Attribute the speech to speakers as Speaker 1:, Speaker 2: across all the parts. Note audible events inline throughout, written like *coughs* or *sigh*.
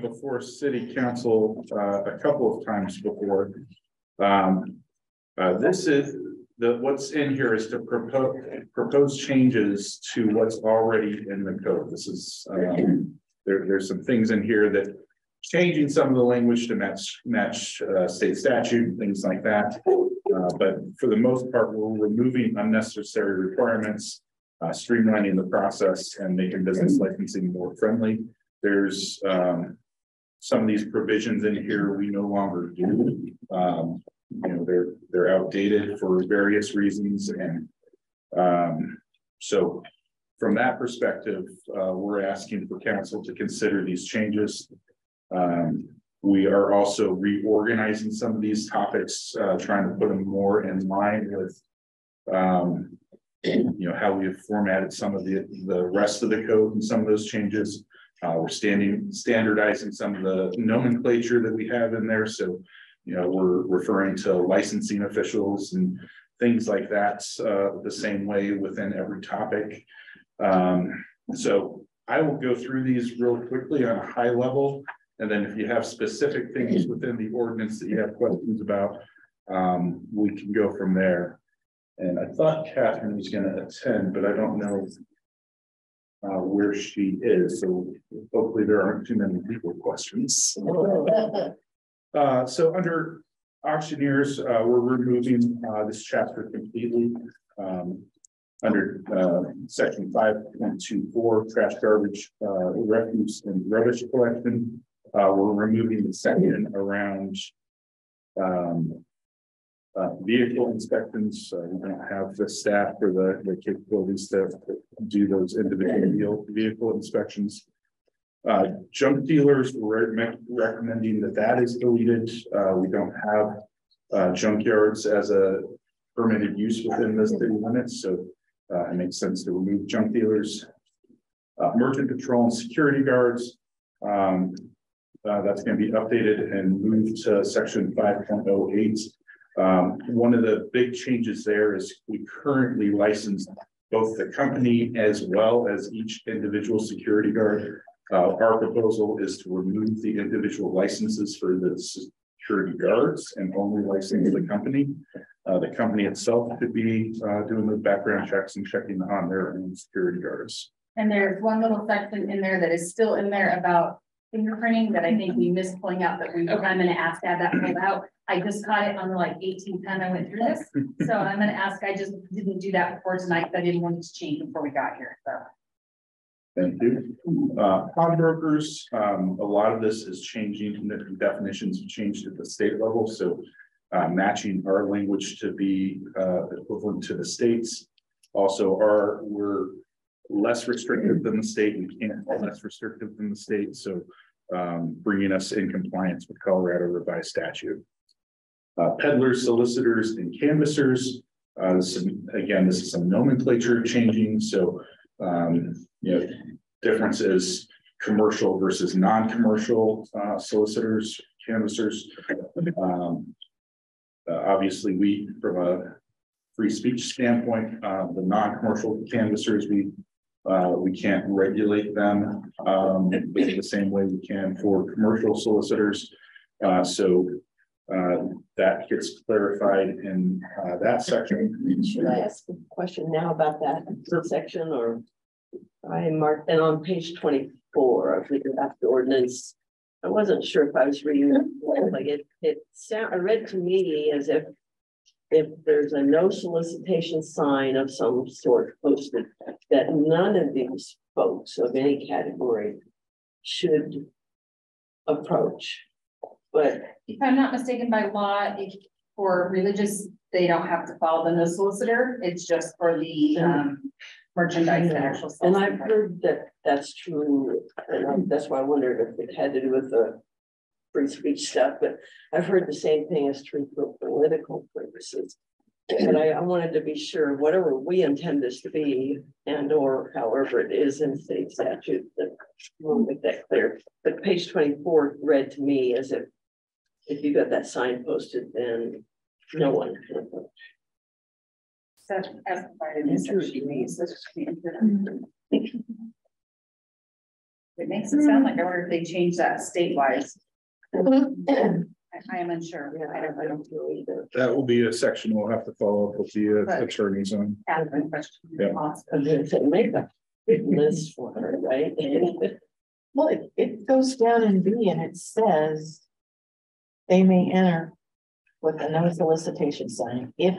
Speaker 1: come before city council uh, a couple of times before. Um, uh, this is the what's in here is to propose propose changes to what's already in the code. This is um, there, there's some things in here that changing some of the language to match match uh, state statute and things like that. Uh, but for the most part, we're removing unnecessary requirements, uh, streamlining the process, and making business licensing more friendly. There's um, some of these provisions in here we no longer do. Um, you know, they're they're outdated for various reasons, and um, so from that perspective, uh, we're asking for council to consider these changes. Um, we are also reorganizing some of these topics, uh, trying to put them more in line with um, you know, how we have formatted some of the, the rest of the code and some of those changes. Uh, we're standing standardizing some of the nomenclature that we have in there. So, you know, we're referring to licensing officials and things like that uh, the same way within every topic. Um, so I will go through these real quickly on a high level. And then if you have specific things within the ordinance that you have questions about, um, we can go from there. And I thought Catherine was going to attend, but I don't know uh, where she is. So hopefully there aren't too many people questions. *laughs* Uh, so under auctioneers, uh, we're removing uh, this chapter completely. Um, under uh, section 5.24, trash, garbage, uh, refuse, and rubbish collection. Uh, we're removing the section around um, uh, vehicle inspections. Uh, we don't have the staff or the, the capabilities to do those individual vehicle inspections. Uh, junk dealers, we're recommending that that is deleted. Uh, we don't have uh, junkyards as a permitted use within the city limits, so uh, it makes sense to remove junk dealers. Merchant patrol and security guards, um, that's going to be updated and moved to section 5.08. Um, one of the big changes there is we currently license both the company as well as each individual security guard. Uh, our proposal is to remove the individual licenses for the security guards and only license the company. Uh, the company itself could be uh, doing the background checks and checking on their own security guards.
Speaker 2: And there's one little section in there that is still in there about fingerprinting that I think we missed pulling out but we, I'm gonna ask to have that pulled out. I just caught it on the like 18th time I went through this. So *laughs* I'm gonna ask, I just didn't do that before tonight. I didn't want it to change before we got here, so.
Speaker 1: Thank you. Uh, pawnbrokers, um, a lot of this is changing, the definitions have changed at the state level, so uh, matching our language to be uh, equivalent to the states. Also, our we're less restrictive than the state We can't less restrictive than the state, so um, bringing us in compliance with Colorado revised statute. Uh, peddlers, solicitors, and canvassers. Uh, this is, again, this is some nomenclature changing, so um, you know, differences commercial versus non-commercial uh, solicitors, canvassers. Um, uh, obviously, we, from a free speech standpoint, uh, the non-commercial canvassers, we uh, we can't regulate them um, the same way we can for commercial solicitors. Uh, so uh, that gets clarified in uh, that section.
Speaker 3: Should I ask a question now about that section or? I marked, and on page twenty-four of the ordinance, I wasn't sure if I was reading it, like it, it sound, I read to me as if if there's a no solicitation sign of some sort posted, that none of these folks of any category should approach. But
Speaker 2: if I'm not mistaken by law, if for religious, they don't have to follow the no solicitor. It's just for the um, merchandise and actual.
Speaker 3: And I've heard that that's true, and that's why I wondered if it had to do with the free speech stuff, but I've heard the same thing as true for political purposes. And I, I, wanted to be sure whatever we intend this to be and or however it is in state statute that we'll make that clear. But page 24 read to me as if if you got that sign posted, then no one can approach.
Speaker 2: Such as provided in section
Speaker 4: It makes it sound like I wonder if they changed that statewise. I, I am unsure.
Speaker 3: Yeah,
Speaker 4: I don't, I don't
Speaker 3: know either.
Speaker 1: That will be a section we'll have to follow up with the uh, attorneys on.
Speaker 4: have a question.
Speaker 1: Yeah.
Speaker 3: I'm gonna make a list for her, right?
Speaker 5: Well, it, it goes down in B and it says. They may enter with a no solicitation sign if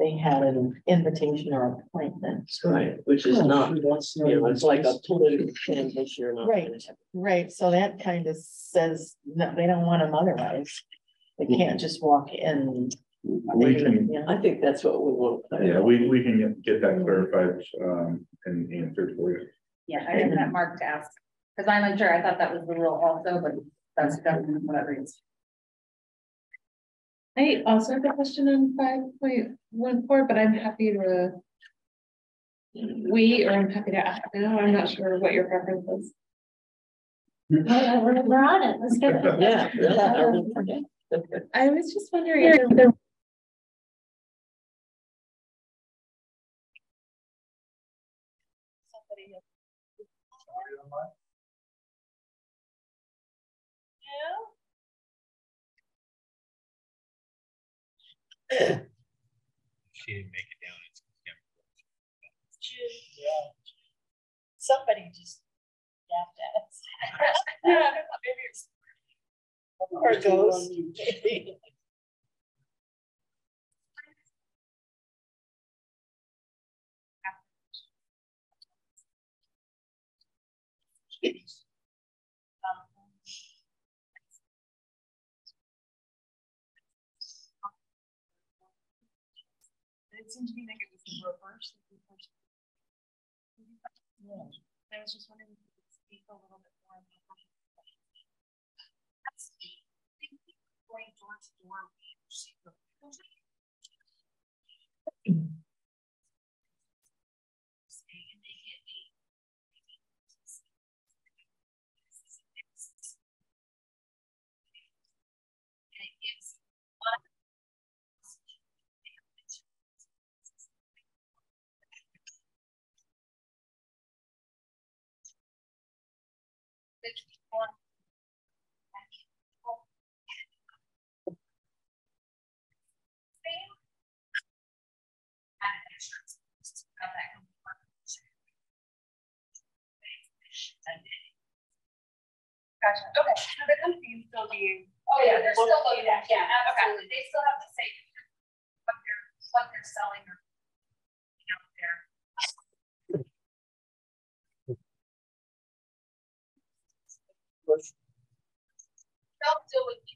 Speaker 5: they had an invitation or appointment.
Speaker 3: Right, which is not, you know, it's like a political canvas, you're not.
Speaker 5: Right. Right, so that kind of says, no, they don't want them otherwise. They can't just walk in.
Speaker 1: We can,
Speaker 5: Yeah.
Speaker 3: I think that's what we want.
Speaker 1: yeah, we, we can get- get that clarified, um, and answered for you.
Speaker 4: Yeah, I didn't have Mark to ask, because I'm unsure. I thought that was the rule also, but that's definitely what it reads.
Speaker 6: I also have a question on five point one four, but I'm happy to. We, or I'm happy to ask now, I'm not sure what your preference is.
Speaker 4: We're on it. Let's get *laughs* it.
Speaker 3: Yeah, really, I. Um,
Speaker 6: I was just wondering if there
Speaker 7: She didn't make it down. It's-
Speaker 5: Somebody just yapped at us.
Speaker 6: Yeah. *laughs*
Speaker 5: Maybe it's. Or it goes. *laughs*
Speaker 6: It seemed to me like it was the reverse. of the first. I was just wondering if you could speak a little bit more. about that.
Speaker 4: Going door to door.
Speaker 6: Gotcha, okay, so the company is still being.
Speaker 4: Oh, yeah, they're still looking at, yeah, absolutely. They still have to say what they're, what they're selling or. You know, they're. They'll deal with the,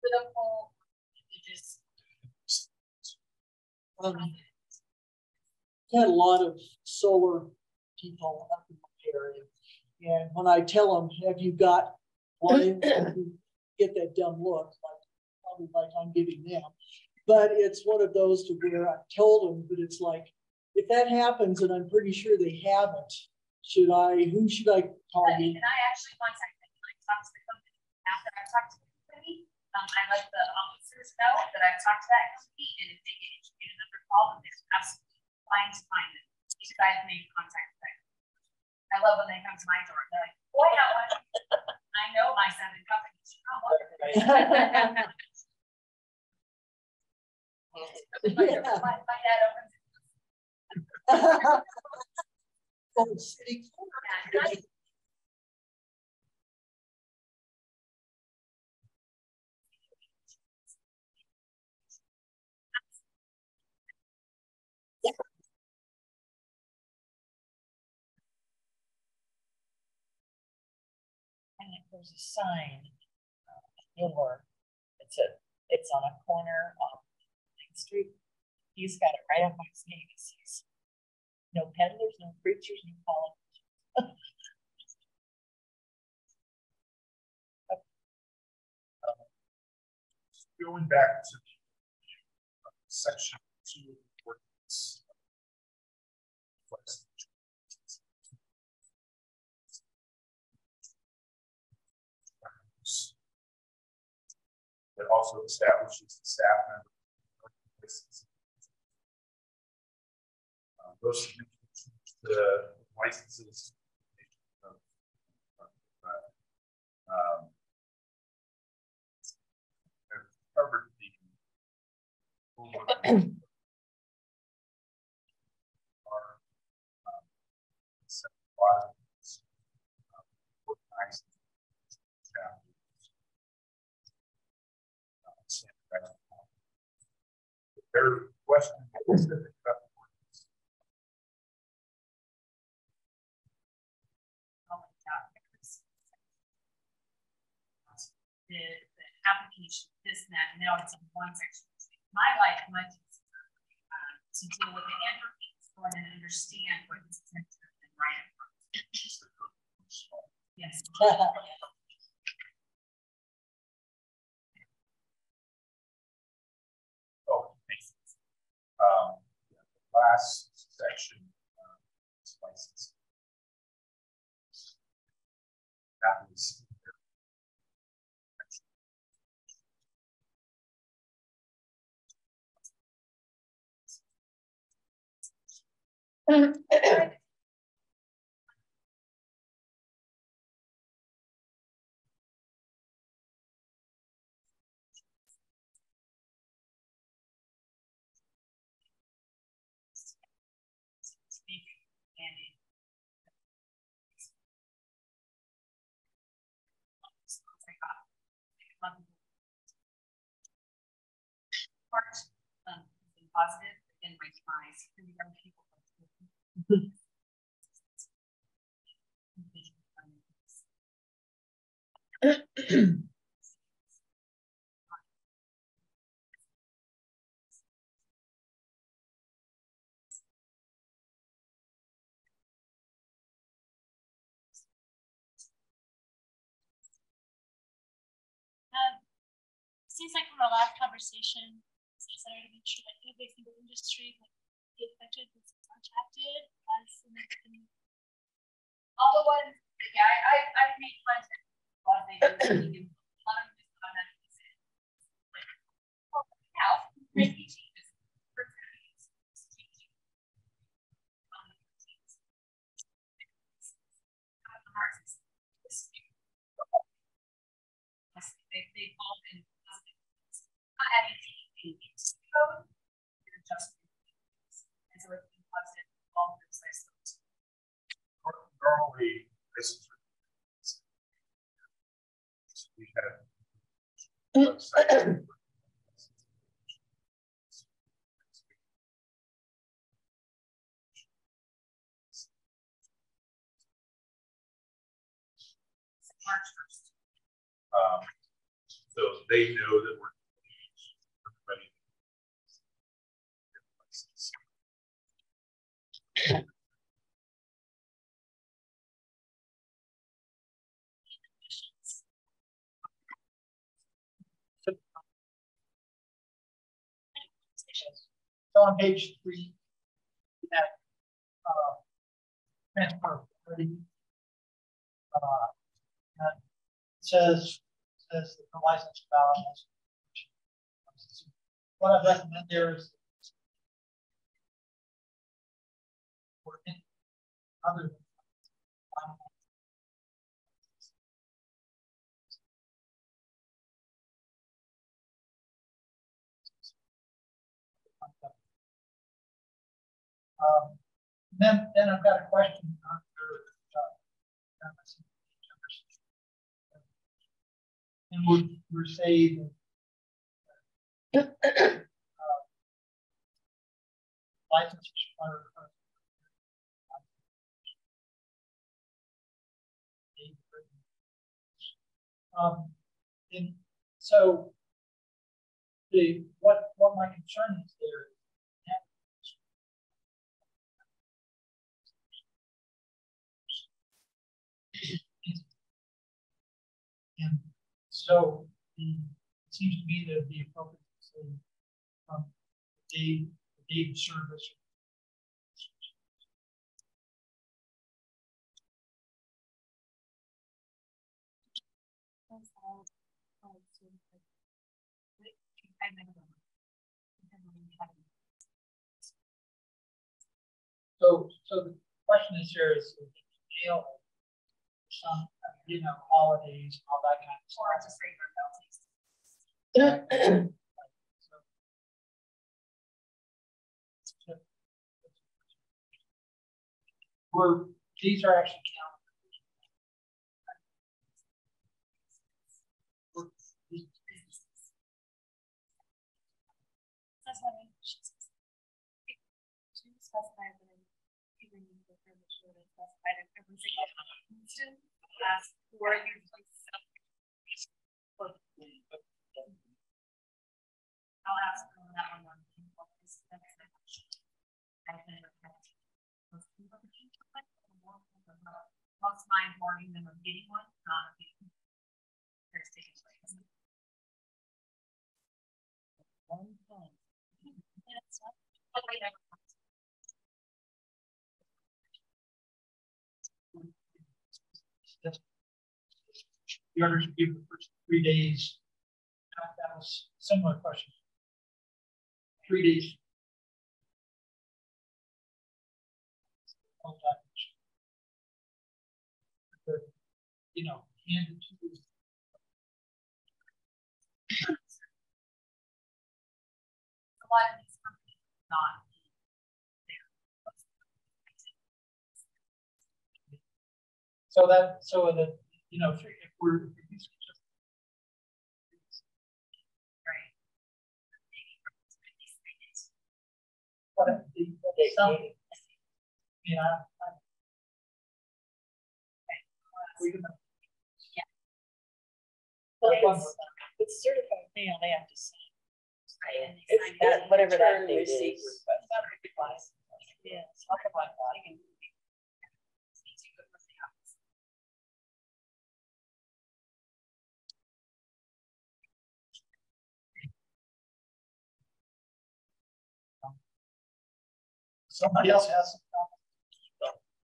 Speaker 4: with the whole, just.
Speaker 8: Um, had a lot of solar people up in the area. And when I tell them, have you got one, *clears throat* get that dumb look, like, probably like I'm giving them. But it's one of those to where I told them, but it's like, if that happens, and I'm pretty sure they haven't, should I, who should I call
Speaker 4: And
Speaker 8: you?
Speaker 4: I actually contacted, them, I talked to the company, after I talked to the company, um, I let the officers know that I've talked to that company, and if they get, get another call, then there's absolutely fine to find them. You guys made contact with them. I love when they come to my door, they're like, boy, how *laughs* much, I know my seven companies. how. *laughs* My, my dad opens.
Speaker 8: Oh,
Speaker 4: it. *laughs* Yeah,
Speaker 5: there's a sign, uh, or it's a, it's on a corner of Main Street. He's got it right up on his gate. He says, no peddlers, no preachers, no politicians.
Speaker 1: Going back to the uh, section two of the ordinance. It also establishes the staff member. Uh, Those the licenses. of, uh, Um, Covered the. *clears throat* Um, requirements, um, There are questions specific about the ordinance?
Speaker 4: Oh my God. The, the application, this and that, now it's in one section. My life much easier, um, to deal with the interface, going and understand what is sensitive and right. *laughs* Yes.
Speaker 1: Um, last section. uh, license. That was.
Speaker 4: Um, Part, um, has been positive, and recognize who young people. are. *clears throat* *clears throat*
Speaker 9: seems like from our last conversation, it's necessary to make sure that every single industry that be affected was contacted as significant.
Speaker 4: All the ones, yeah, I, I, I've made contact. A lot of do, a lot of them just automatically say. like, "Oh, Now, making changes. for communities, changing. on the routines. Out of the hearts, this- Yes, They, they've all been positive. Not adding the code, just. And so it's been positive, all of those sides.
Speaker 1: Normally, this is. We website.
Speaker 4: March first.
Speaker 1: Um, so they know that we're.
Speaker 10: So on page three. Uh, transfer authority. Uh, and it says, says that the license value. What I recommend there is. Other. Um, then, then I've got a question on your, uh, and would, would say that. uh, *coughs* Licenses are. Um, and so. The, what, what my concern is there. And so the, it seems to me that be appropriate um, day, day of service. So, so the question is here is, jail? Some, you know, holidays, all that kind of
Speaker 4: Or
Speaker 10: stuff.
Speaker 4: just regular bells.
Speaker 10: We're, these are actually counted.
Speaker 9: That's what I mean. To specify that I'm giving you the permit should have specified in every single instance, ask who are you.
Speaker 4: I'll ask them that one. thing, what is- the question. I can or. Most mind warning them of getting one, not getting. There's taking place.
Speaker 10: One time.
Speaker 9: That's what
Speaker 4: But we never-
Speaker 10: Just- The orders you give the first three days. That was similar question. Three days. All package. But, You know, handed to you.
Speaker 4: A lot of these companies not. there.
Speaker 10: So that, so that, you know, three, we're. if these are just-
Speaker 4: Right.
Speaker 10: What if the, some, yeah. We can.
Speaker 4: Yeah.
Speaker 10: That's
Speaker 11: It's- It's certified mail, they have to sign.
Speaker 4: Right,
Speaker 3: It's that- whatever that
Speaker 11: receipt
Speaker 3: is.
Speaker 11: request. Request. Yeah, something like that.
Speaker 10: Somebody else has some comments.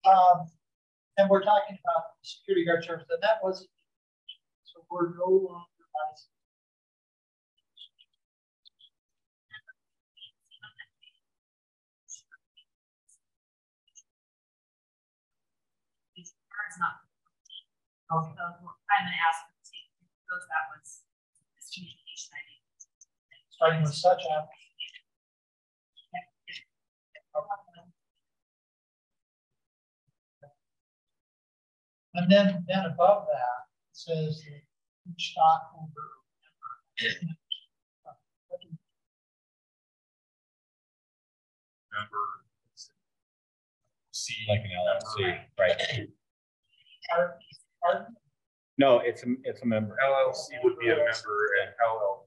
Speaker 10: Um, and we're talking about security guard service, and that was, so we're no longer licensed.
Speaker 4: Not. So I'm ask, them to see those that was this communication I need.
Speaker 10: starting with such a. And then, then above that, it says that each stockholder.
Speaker 12: Member. See, like an LLC, right?
Speaker 10: Are, are,
Speaker 12: No, it's a, it's a member.
Speaker 13: LLC would be a member and LLP.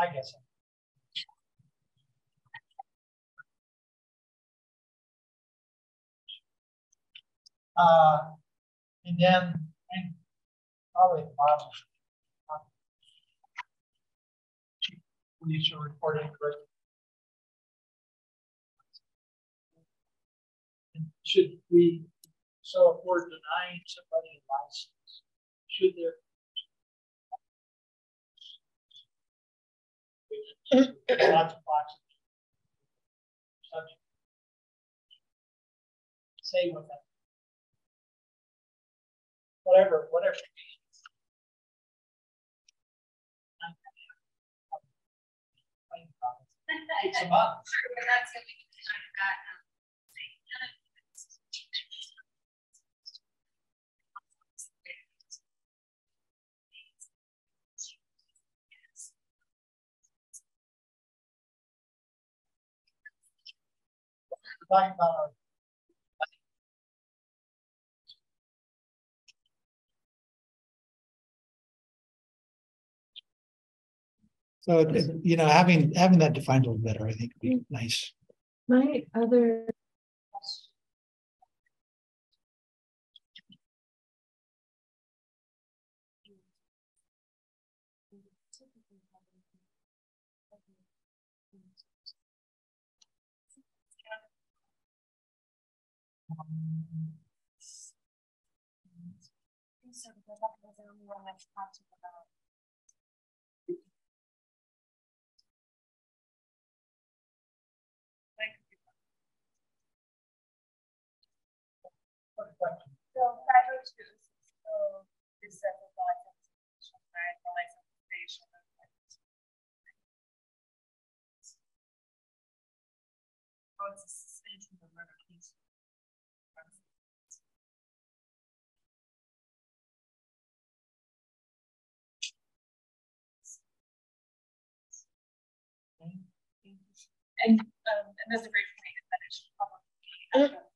Speaker 10: I guess. Uh, and then, and probably the bottom. uh, Police are reporting correct. And Should we, so if we're denying somebody a license, should there? Lots of boxes. Subject. Say what that. Whatever, whatever. It's a month.
Speaker 4: Sure, but that's the only thing I've got, um,
Speaker 10: Talking about our.
Speaker 14: So, it- you know, having, having that defined a little better, I think would be nice.
Speaker 6: My other.
Speaker 9: So because that was the only one that's talked about.
Speaker 11: Right, the license. Case. And, um, and that's a great point, that it should probably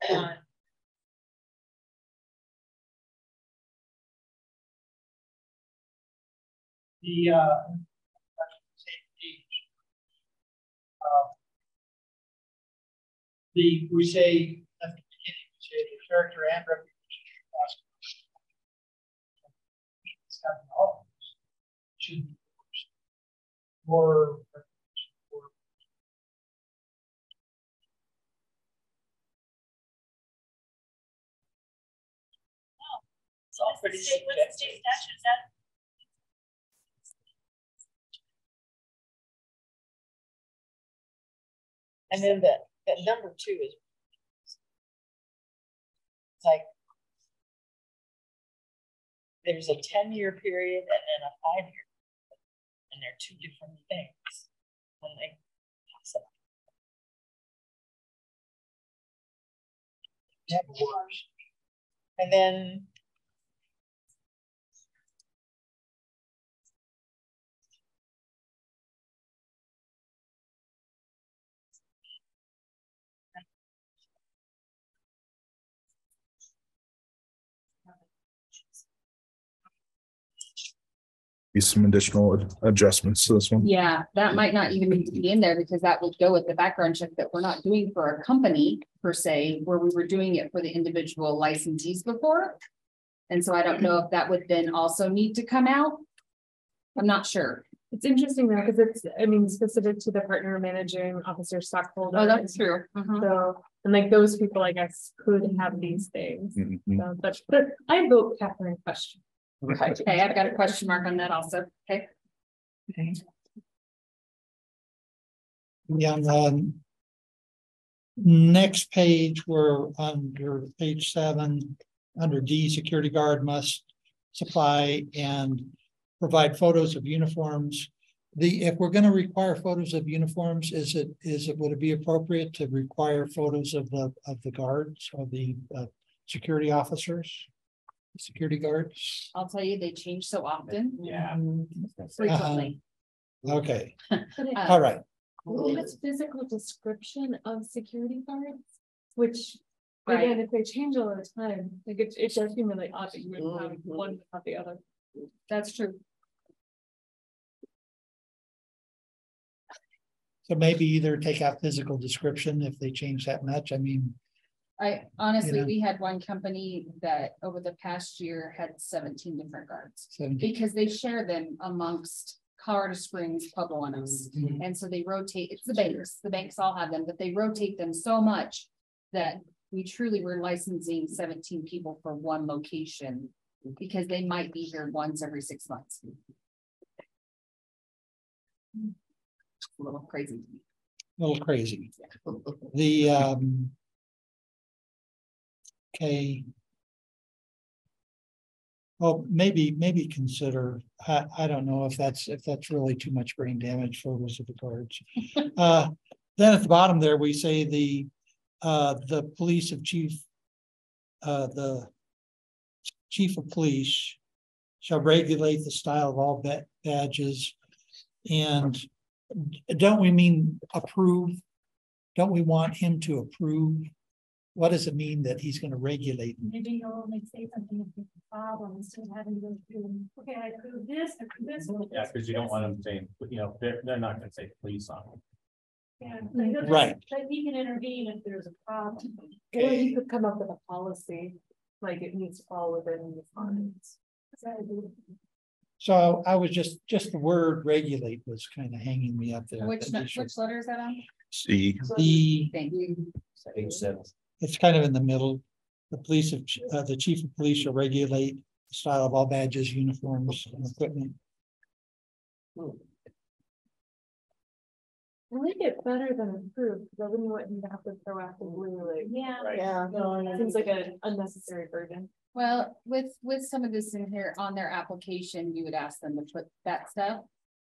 Speaker 11: be on
Speaker 8: The, uh. uh, The, we say, at the beginning, we say the character and reputation. It's happening all. Should be. More.
Speaker 11: Pretty
Speaker 9: State- What's the state statute, is that?
Speaker 11: And then that, that number two is. It's like. There's a ten-year period and then a five-year. period, And they're two different things. When they.
Speaker 8: Yeah.
Speaker 11: And then.
Speaker 1: Be some additional adjustments to this one.
Speaker 2: Yeah, that might not even need to be in there because that would go with the background check that we're not doing for a company per se, where we were doing it for the individual licensees before. And so I don't know if that would then also need to come out. I'm not sure.
Speaker 6: It's interesting though, because it's, I mean, specific to the partner managing officer stockholder.
Speaker 2: Oh, that's true. Mhm.
Speaker 6: So, and like those people, I guess, could have these things.
Speaker 1: Mhm.
Speaker 6: So, but, but I vote Catherine question.
Speaker 2: Okay, I've got a question mark on that also. Okay.
Speaker 10: Yeah, on the next page, we're under page seven, under D, security guard must supply and provide photos of uniforms. The, if we're gonna require photos of uniforms, is it, is it, would it be appropriate to require photos of the, of the guards or the uh, security officers? Security guards?
Speaker 2: I'll tell you, they change so often.
Speaker 15: Yeah.
Speaker 2: Frequently.
Speaker 10: Okay, *laughs*
Speaker 2: Uh,
Speaker 10: all right.
Speaker 6: It's physical description of security guards, which.
Speaker 2: Right.
Speaker 6: Again, if they change all the time, like it, it does seem really odd that you would have
Speaker 3: Mhm.
Speaker 6: one without the other.
Speaker 2: That's true.
Speaker 10: So maybe either take out physical description if they change that much. I mean,
Speaker 2: I honestly, we had one company that over the past year had seventeen different guards.
Speaker 10: seventy.
Speaker 2: Because they share them amongst Colorado Springs, Poblanos.
Speaker 10: Mhm.
Speaker 2: And so they rotate, it's the banks, the banks all have them, but they rotate them so much. That we truly were licensing seventeen people for one location. Because they might be here once every six months. A little crazy. to me.
Speaker 10: a little crazy. The, um. Okay. Well, maybe, maybe consider, I, I don't know if that's, if that's really too much brain damage of the cards. *laughs* Uh, then at the bottom there, we say the, uh, the police of chief. Uh, the. Chief of police. Shall regulate the style of all ba- badges. And don't we mean approve? Don't we want him to approve? What does it mean that he's gonna regulate?
Speaker 9: Maybe you'll only say something if there's a problem, instead of having to go through, okay, I approve this, I approve this.
Speaker 15: Yeah, because you don't want them saying, you know, they're, they're not gonna say please on them.
Speaker 9: Yeah, but he'll just-
Speaker 10: Right.
Speaker 9: But he can intervene if there's a problem.
Speaker 6: Or you could come up with a policy, like it needs to fall within the fines.
Speaker 10: So I was just, just the word regulate was kind of hanging me up there.
Speaker 2: Which, which letter is that on?
Speaker 1: See,
Speaker 10: The,
Speaker 2: Thank you.
Speaker 15: Page seven.
Speaker 10: It's kind of in the middle. The police of, uh, the chief of police shall regulate the style of all badges, uniforms, and equipment.
Speaker 6: I like it better than approved, because I wouldn't want you to have to proactively like.
Speaker 9: Yeah.
Speaker 15: Right.
Speaker 3: Yeah.
Speaker 6: No, it seems like an unnecessary burden.
Speaker 2: Well, with, with some of this in here on their application, you would ask them to put that stuff.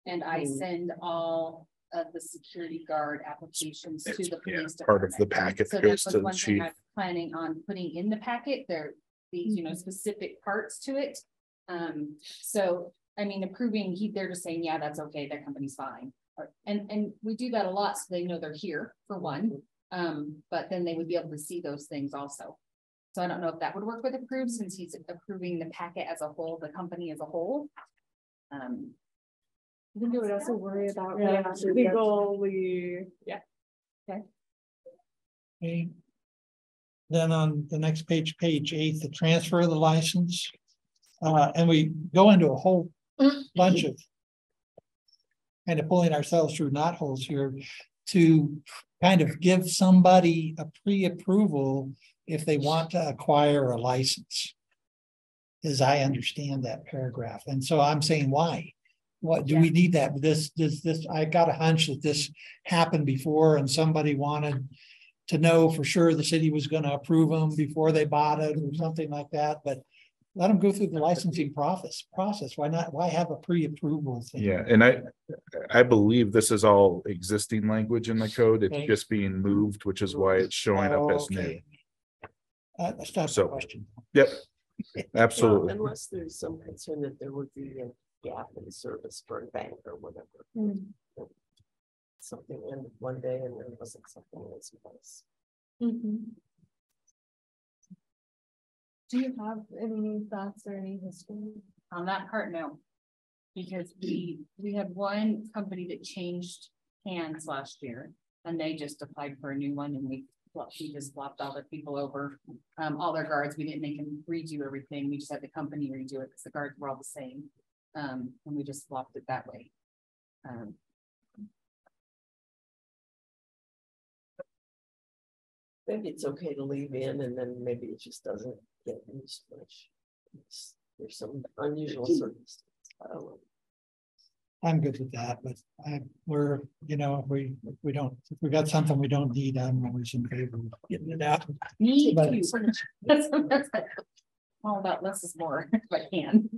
Speaker 2: And I
Speaker 3: Mm.
Speaker 2: send all of the security guard applications to
Speaker 1: It's,
Speaker 2: the
Speaker 1: yeah,
Speaker 2: police.
Speaker 1: part of the packet
Speaker 2: So
Speaker 1: that
Speaker 2: that
Speaker 1: goes to the
Speaker 2: one thing
Speaker 1: chief.
Speaker 2: I'm Planning on putting in the packet, there, these, you know, specific parts to it. Um, so, I mean, approving, he, they're just saying, yeah, that's okay, that company's fine. Or- And, and we do that a lot, so they know they're here, for one. Um, but then they would be able to see those things also. So I don't know if that would work with approved, since he's approving the packet as a whole, the company as a whole. Um,
Speaker 6: I think I would also worry about.
Speaker 2: Yeah,
Speaker 6: Legally. Yeah.
Speaker 10: Okay. Then on the next page, page eight, the transfer of the license. Uh, and we go into a whole bunch of. Kind of pulling ourselves through knot holes here to kind of give somebody a pre-approval if they want to acquire a license. As I understand that paragraph, and so I'm saying, why? What, do we need that? This, does this, I got a hunch that this happened before and somebody wanted to know for sure the city was gonna approve them before they bought it or something like that, but let them go through the licensing process, process. Why not? Why have a pre-approval thing?
Speaker 1: Yeah, and I, I believe this is all existing language in the code. It's
Speaker 10: Okay.
Speaker 1: just being moved, which is why it's showing up as new.
Speaker 10: Okay. Uh, that's not the
Speaker 1: So-
Speaker 10: question.
Speaker 1: Yep,
Speaker 3: Well,
Speaker 1: absolutely.
Speaker 3: Unless there's some concern that there would be a gap in service for a bank or whatever.
Speaker 6: Mm.
Speaker 3: Something ended one day and there wasn't something else in place.
Speaker 6: Mhm. Do you have any thoughts or any history?
Speaker 2: on that part, no. Because we, we had one company that changed hands last year, and they just applied for a new one, and we, we just swapped all the people over. Um, all their guards, we didn't make them redo everything, we just had the company redo it, because the guards were all the same. Um, and we just swapped it that way. Um,
Speaker 3: Maybe it's okay to leave in and then maybe it just doesn't get used much. It's- There's some unusual circumstances. I don't know.
Speaker 10: I'm good with that, but I, we're, you know, if we, if we don't, if we got something we don't need, I'm always in favor of getting it out.
Speaker 2: Me
Speaker 10: But-
Speaker 2: too. *laughs* That's- that's All about less is more, if I can.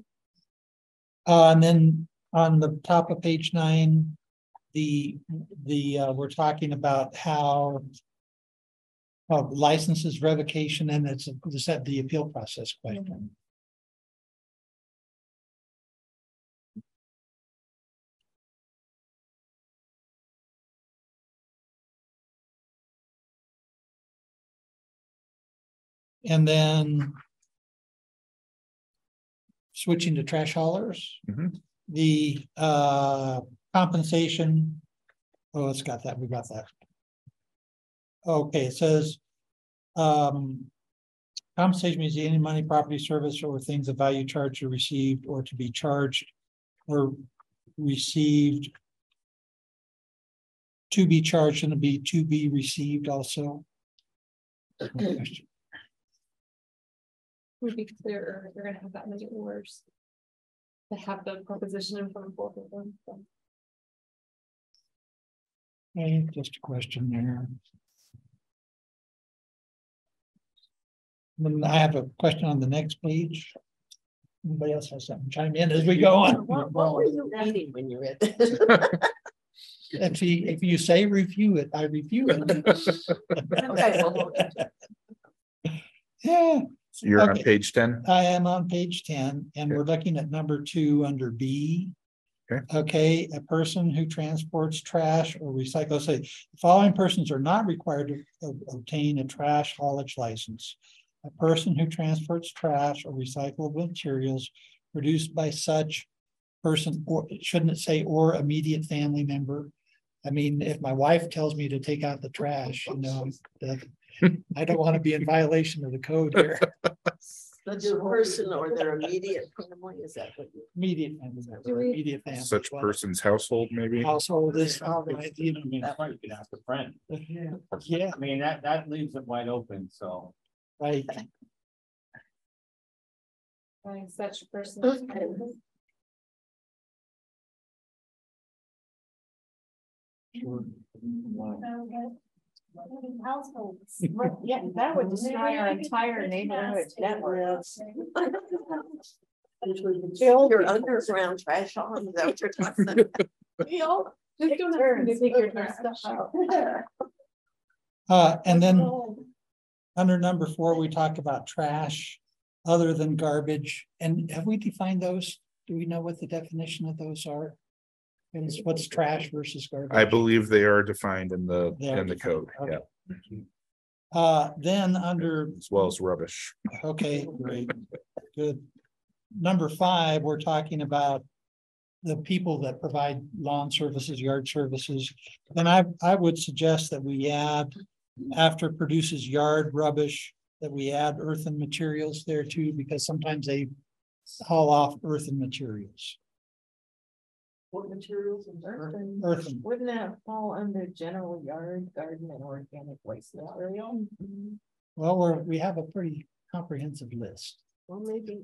Speaker 10: Uh, and then on the top of page nine, the, the, uh, we're talking about how. Uh, licenses revocation and it's, is that the appeal process question? And then. Switching to trash haulers.
Speaker 1: Mhm.
Speaker 10: The uh compensation. Oh, it's got that, we got that. Okay, it says. Um. Compensation means any money, property, service, or things of value charged or received or to be charged. Or received. To be charged and to be to be received also. *clears throat* Question.
Speaker 6: Would be clearer, if you're gonna have that many words. To have the proposition in front of both of them. so.
Speaker 10: Okay, just a question there. Then I have a question on the next page. Anybody else has something chime in as we go on?
Speaker 3: What, what were you eating when you read this? *laughs*
Speaker 10: If you, if you say review it, I review it. *laughs* *laughs* Yeah,
Speaker 1: You're on
Speaker 10: Okay.
Speaker 1: page ten?
Speaker 10: I am on page ten and we're looking at number two under B.
Speaker 1: Okay.
Speaker 10: Okay, a person who transports trash or recycle, say, the following persons are not required to ob- obtain a trash haulage license. A person who transports trash or recyclable materials produced by such person, or shouldn't it say, or immediate family member? I mean, if my wife tells me to take out the trash, you know, that, *laughs* I don't want to be in violation of the code here. *laughs*
Speaker 3: But the person or their immediate family, is that what you?
Speaker 10: Immediate family member,
Speaker 6: we-
Speaker 10: immediate family.
Speaker 1: Such
Speaker 10: well,
Speaker 1: person's household, maybe?
Speaker 10: Household is, all right, you know, I mean,
Speaker 15: That might, you can ask a friend.
Speaker 10: yeah, yeah,
Speaker 15: I mean, that, that leaves it wide open, so.
Speaker 10: right.
Speaker 6: By such person.
Speaker 9: Households. *laughs*
Speaker 6: Yeah, that would destroy our entire neighborhood network.
Speaker 3: Your underground trash on, is that what you're talking about? *laughs*
Speaker 6: Just don't have to figure stuff out. *laughs*
Speaker 10: Uh, and then under number four, we talk about trash other than garbage. And have we defined those? Do we know what the definition of those are? And what's trash versus garbage?
Speaker 1: I believe they are defined in the,
Speaker 10: They are
Speaker 1: in the code,
Speaker 10: defined,
Speaker 1: yeah.
Speaker 10: Uh, then under,
Speaker 1: as well as rubbish.
Speaker 10: okay, great, good. Number five, we're talking about the people that provide lawn services, yard services. And I, I would suggest that we add, after produces yard rubbish, that we add earthen materials there too, because sometimes they haul off earthen materials.
Speaker 8: What materials and
Speaker 6: Earthen.
Speaker 10: Earthen,
Speaker 6: Wouldn't that fall under general yard, garden and organic waste material?
Speaker 10: well, we're, we have a pretty comprehensive list.
Speaker 3: Well, maybe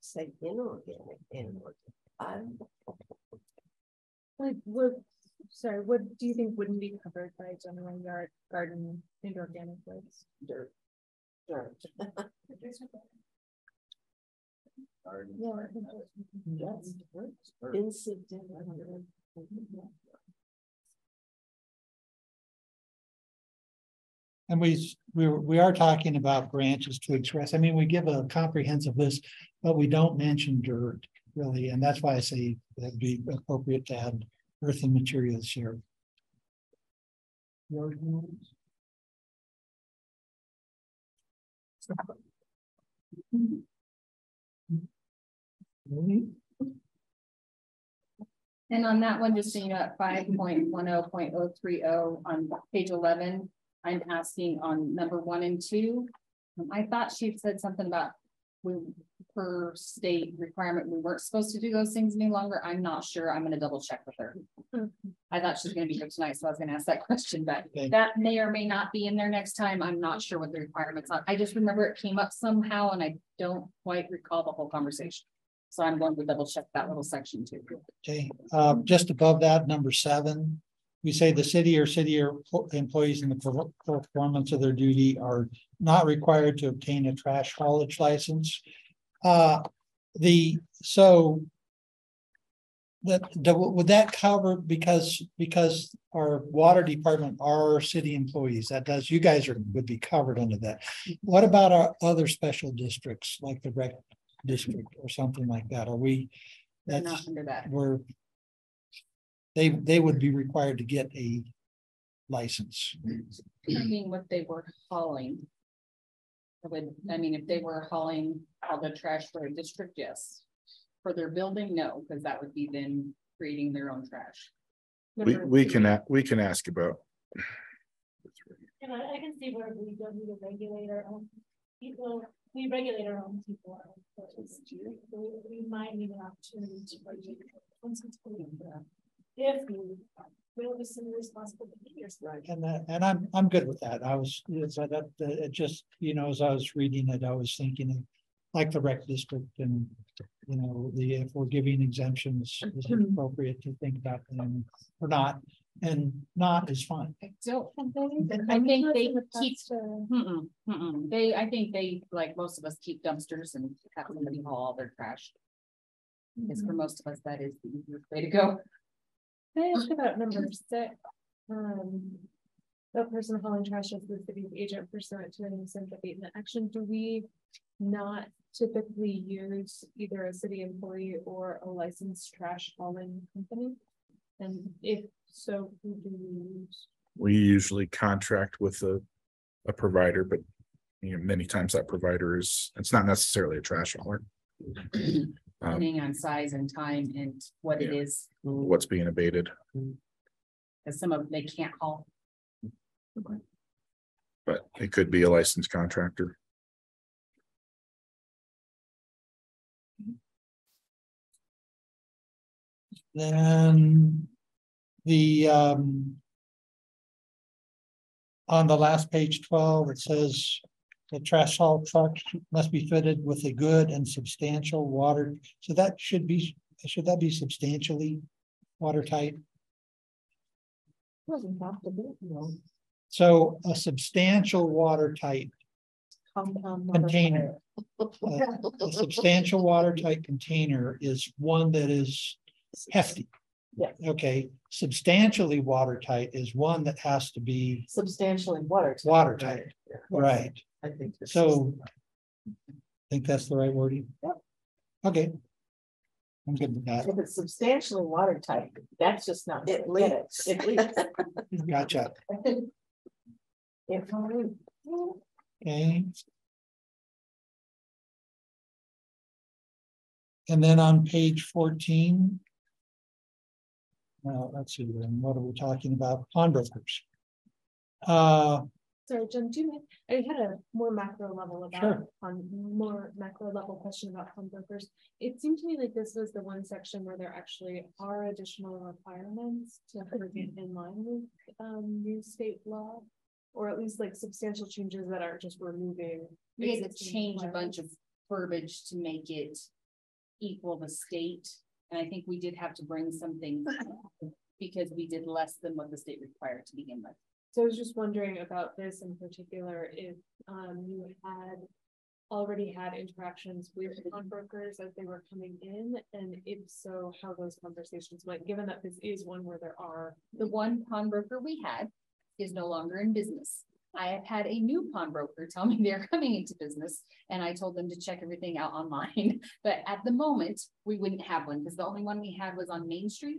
Speaker 3: say inorganic and. I'm-
Speaker 6: Like, what, sorry, what do you think wouldn't be covered by general yard, garden and organic waste?
Speaker 3: Dirt. Dirt. *laughs*
Speaker 10: And we, we, we are talking about branches to express, I mean, we give a comprehensive list, but we don't mention dirt really, and that's why I say that'd be appropriate to add earthen materials here.
Speaker 2: And on that one, just so you know, at five point one oh point oh three oh on page eleven, I'm asking on number one and two. um, I thought she said something about we, per state requirement, we weren't supposed to do those things any longer. I'm not sure. I'm gonna double check with her. I thought she was gonna be here tonight, so I was gonna ask that *laughs* question, but
Speaker 10: Okay.
Speaker 2: that may or may not be in there next time. I'm not sure what the requirements are. I just remember it came up somehow and I don't quite recall the whole conversation. So I'm going to double check that little section too.
Speaker 10: Okay, uh, just above that, number seven. We say the city or city or employees in the performance of their duty are not required to obtain a trash haulage license. Uh, the, so. That, would that cover, because, because our water department are city employees, that does, you guys are, would be covered under that. What about our other special districts, like the rec district or something like that? Are we? That's
Speaker 2: not under that.
Speaker 10: were. They, they would be required to get a license.
Speaker 2: Depending what they were hauling. I would, I mean, if they were hauling all the trash for a district, yes. For their building, no, because that would be then creating their own trash.
Speaker 1: We, we can, we can ask about.
Speaker 9: And I, I can see where we don't need to regulate our own people, we regulate our own people. our employees. We, we might need an opportunity to regulate. once it's. If we, will be some responsible behaviors. Right.
Speaker 10: And that, and I'm, I'm good with that. I was, it's uh, that, that, it just, you know, as I was reading it, I was thinking of. Like the rec district and, you know, the, if we're giving exemptions, is it *clears throat* appropriate to think about them or not? And not is fine.
Speaker 2: I don't, I think they keep, mm-mm, mm-mm. they, I think they, like most of us, keep dumpsters and have somebody haul all their trash. Because for most of us, that is the easiest way to go.
Speaker 6: Can I ask about number six? Um. The person hauling trash is the city's agent pursuant to an instant abatement action. Do we not typically use either a city employee or a licensed trash hauling company? And if so, who do we use?
Speaker 1: We usually contract with a, a provider, but. You know, many times that provider is, it's not necessarily a trash hauler. *clears throat* Um,
Speaker 2: Depending on size and time and what it
Speaker 1: Yeah.
Speaker 2: is,
Speaker 1: what's being abated,
Speaker 2: because some of, they can't haul.
Speaker 1: but it could be a licensed contractor.
Speaker 10: Then the um. On the last page twelve, it says the trash haul truck must be fitted with a good and substantial water, so that should be, should that be substantially watertight?
Speaker 6: Doesn't have to be, know.
Speaker 10: So a substantial watertight,
Speaker 3: Compound
Speaker 10: Container. a *laughs* a substantial watertight container is one that is hefty.
Speaker 3: Yeah.
Speaker 10: Okay, substantially watertight is one that has to be
Speaker 3: Substantially water.
Speaker 10: watertight, right?
Speaker 3: I think. this is-
Speaker 10: So. Think that's the right wording?
Speaker 3: Yep.
Speaker 10: Okay. I'm good with that.
Speaker 3: If it's substantially watertight, that's just not. It leaks. It leaks. *laughs*
Speaker 10: Gotcha.
Speaker 3: If I-
Speaker 10: Okay. And then on page fourteen. Now, let's see, then what are we talking about? Pawnbrokers. Uh,
Speaker 6: Sorry, Jen, do you mind? I had a more macro level about,
Speaker 10: Sure.
Speaker 6: on more macro level question about home brokers. It seemed to me like this was the one section where there actually are additional requirements to get in line with, um, new state law. Or at least like substantial changes that are just removing.
Speaker 2: We had to change a bunch of verbiage to make it equal the state. And I think we did have to bring something *laughs* because we did less than what the state required to begin with.
Speaker 6: So I was just wondering about this in particular, if um you had. Already had interactions with pawnbrokers as they were coming in, and if so, how those conversations went, given that this is one where there are.
Speaker 2: The one pawnbroker we had is no longer in business. I have had a new pawnbroker tell me *laughs* they're coming into business and I told them to check everything out online. *laughs* But at the moment, we wouldn't have one because the only one we had was on Main Street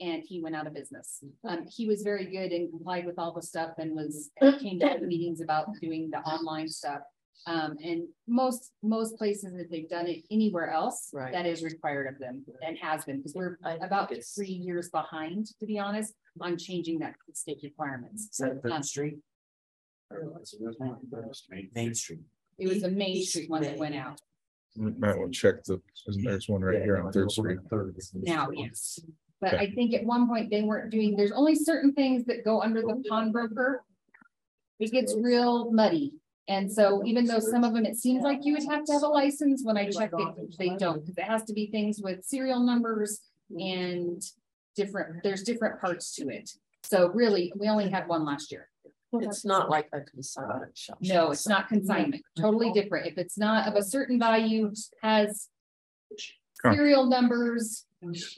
Speaker 2: and he went out of business. Um, he was very good and complied with all the stuff and was, *laughs* came to the meetings about doing the online stuff. Um, and most, most places that they've done it anywhere else,
Speaker 3: Right.
Speaker 2: that is required of them and has been, because we're
Speaker 3: I
Speaker 2: about three years behind, to be honest, on changing that state requirements. Um,
Speaker 16: Street? Main Street.
Speaker 2: It was the Main Street one that went out mm,
Speaker 1: Might want to check the, there's one right here on Third Street.
Speaker 2: now, yes. But I think at one point they weren't doing, there's only certain things that go under the pawnbroker. It gets real muddy. And so even though some of them, it seems like you would have to have a license, when I check it, they don't, because it has to be things with serial numbers and different, there's different parts to it. So really, we only had one last year.
Speaker 3: It's not like a consignment shop.
Speaker 2: No, it's not consignment, mm-hmm. totally different. If it's not of a certain value, has serial numbers,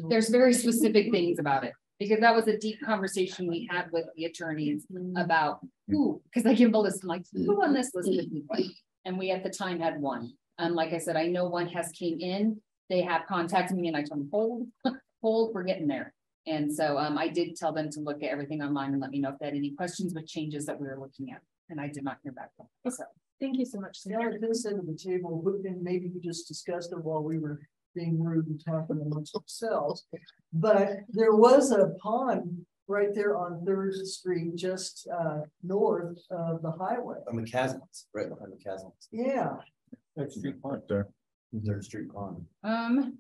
Speaker 2: there's very specific things about it. Because that was a deep conversation we had with the attorneys mm-hmm. about who, because I give them a list, I'm like, who on this list would we like? Mm-hmm. And we at the time had one. And like I said, I know one has came in, they have contacted me and I told them, hold, *laughs* hold, we're getting there. And so um, I did tell them to look at everything online and let me know if they had any questions with changes that we were looking at. And I did not hear back from them. So
Speaker 6: Thank you so much.
Speaker 8: Yeah,
Speaker 6: Sarah.
Speaker 8: this end of the table, but then maybe we just discussed it while we were being rude and talking amongst ourselves. But there was a pawn right there on Third Street, just uh north of the highway.
Speaker 16: On the chasms, right behind the chasms.
Speaker 8: Yeah,
Speaker 1: Right there.
Speaker 16: Third Street Pawn.
Speaker 2: Um,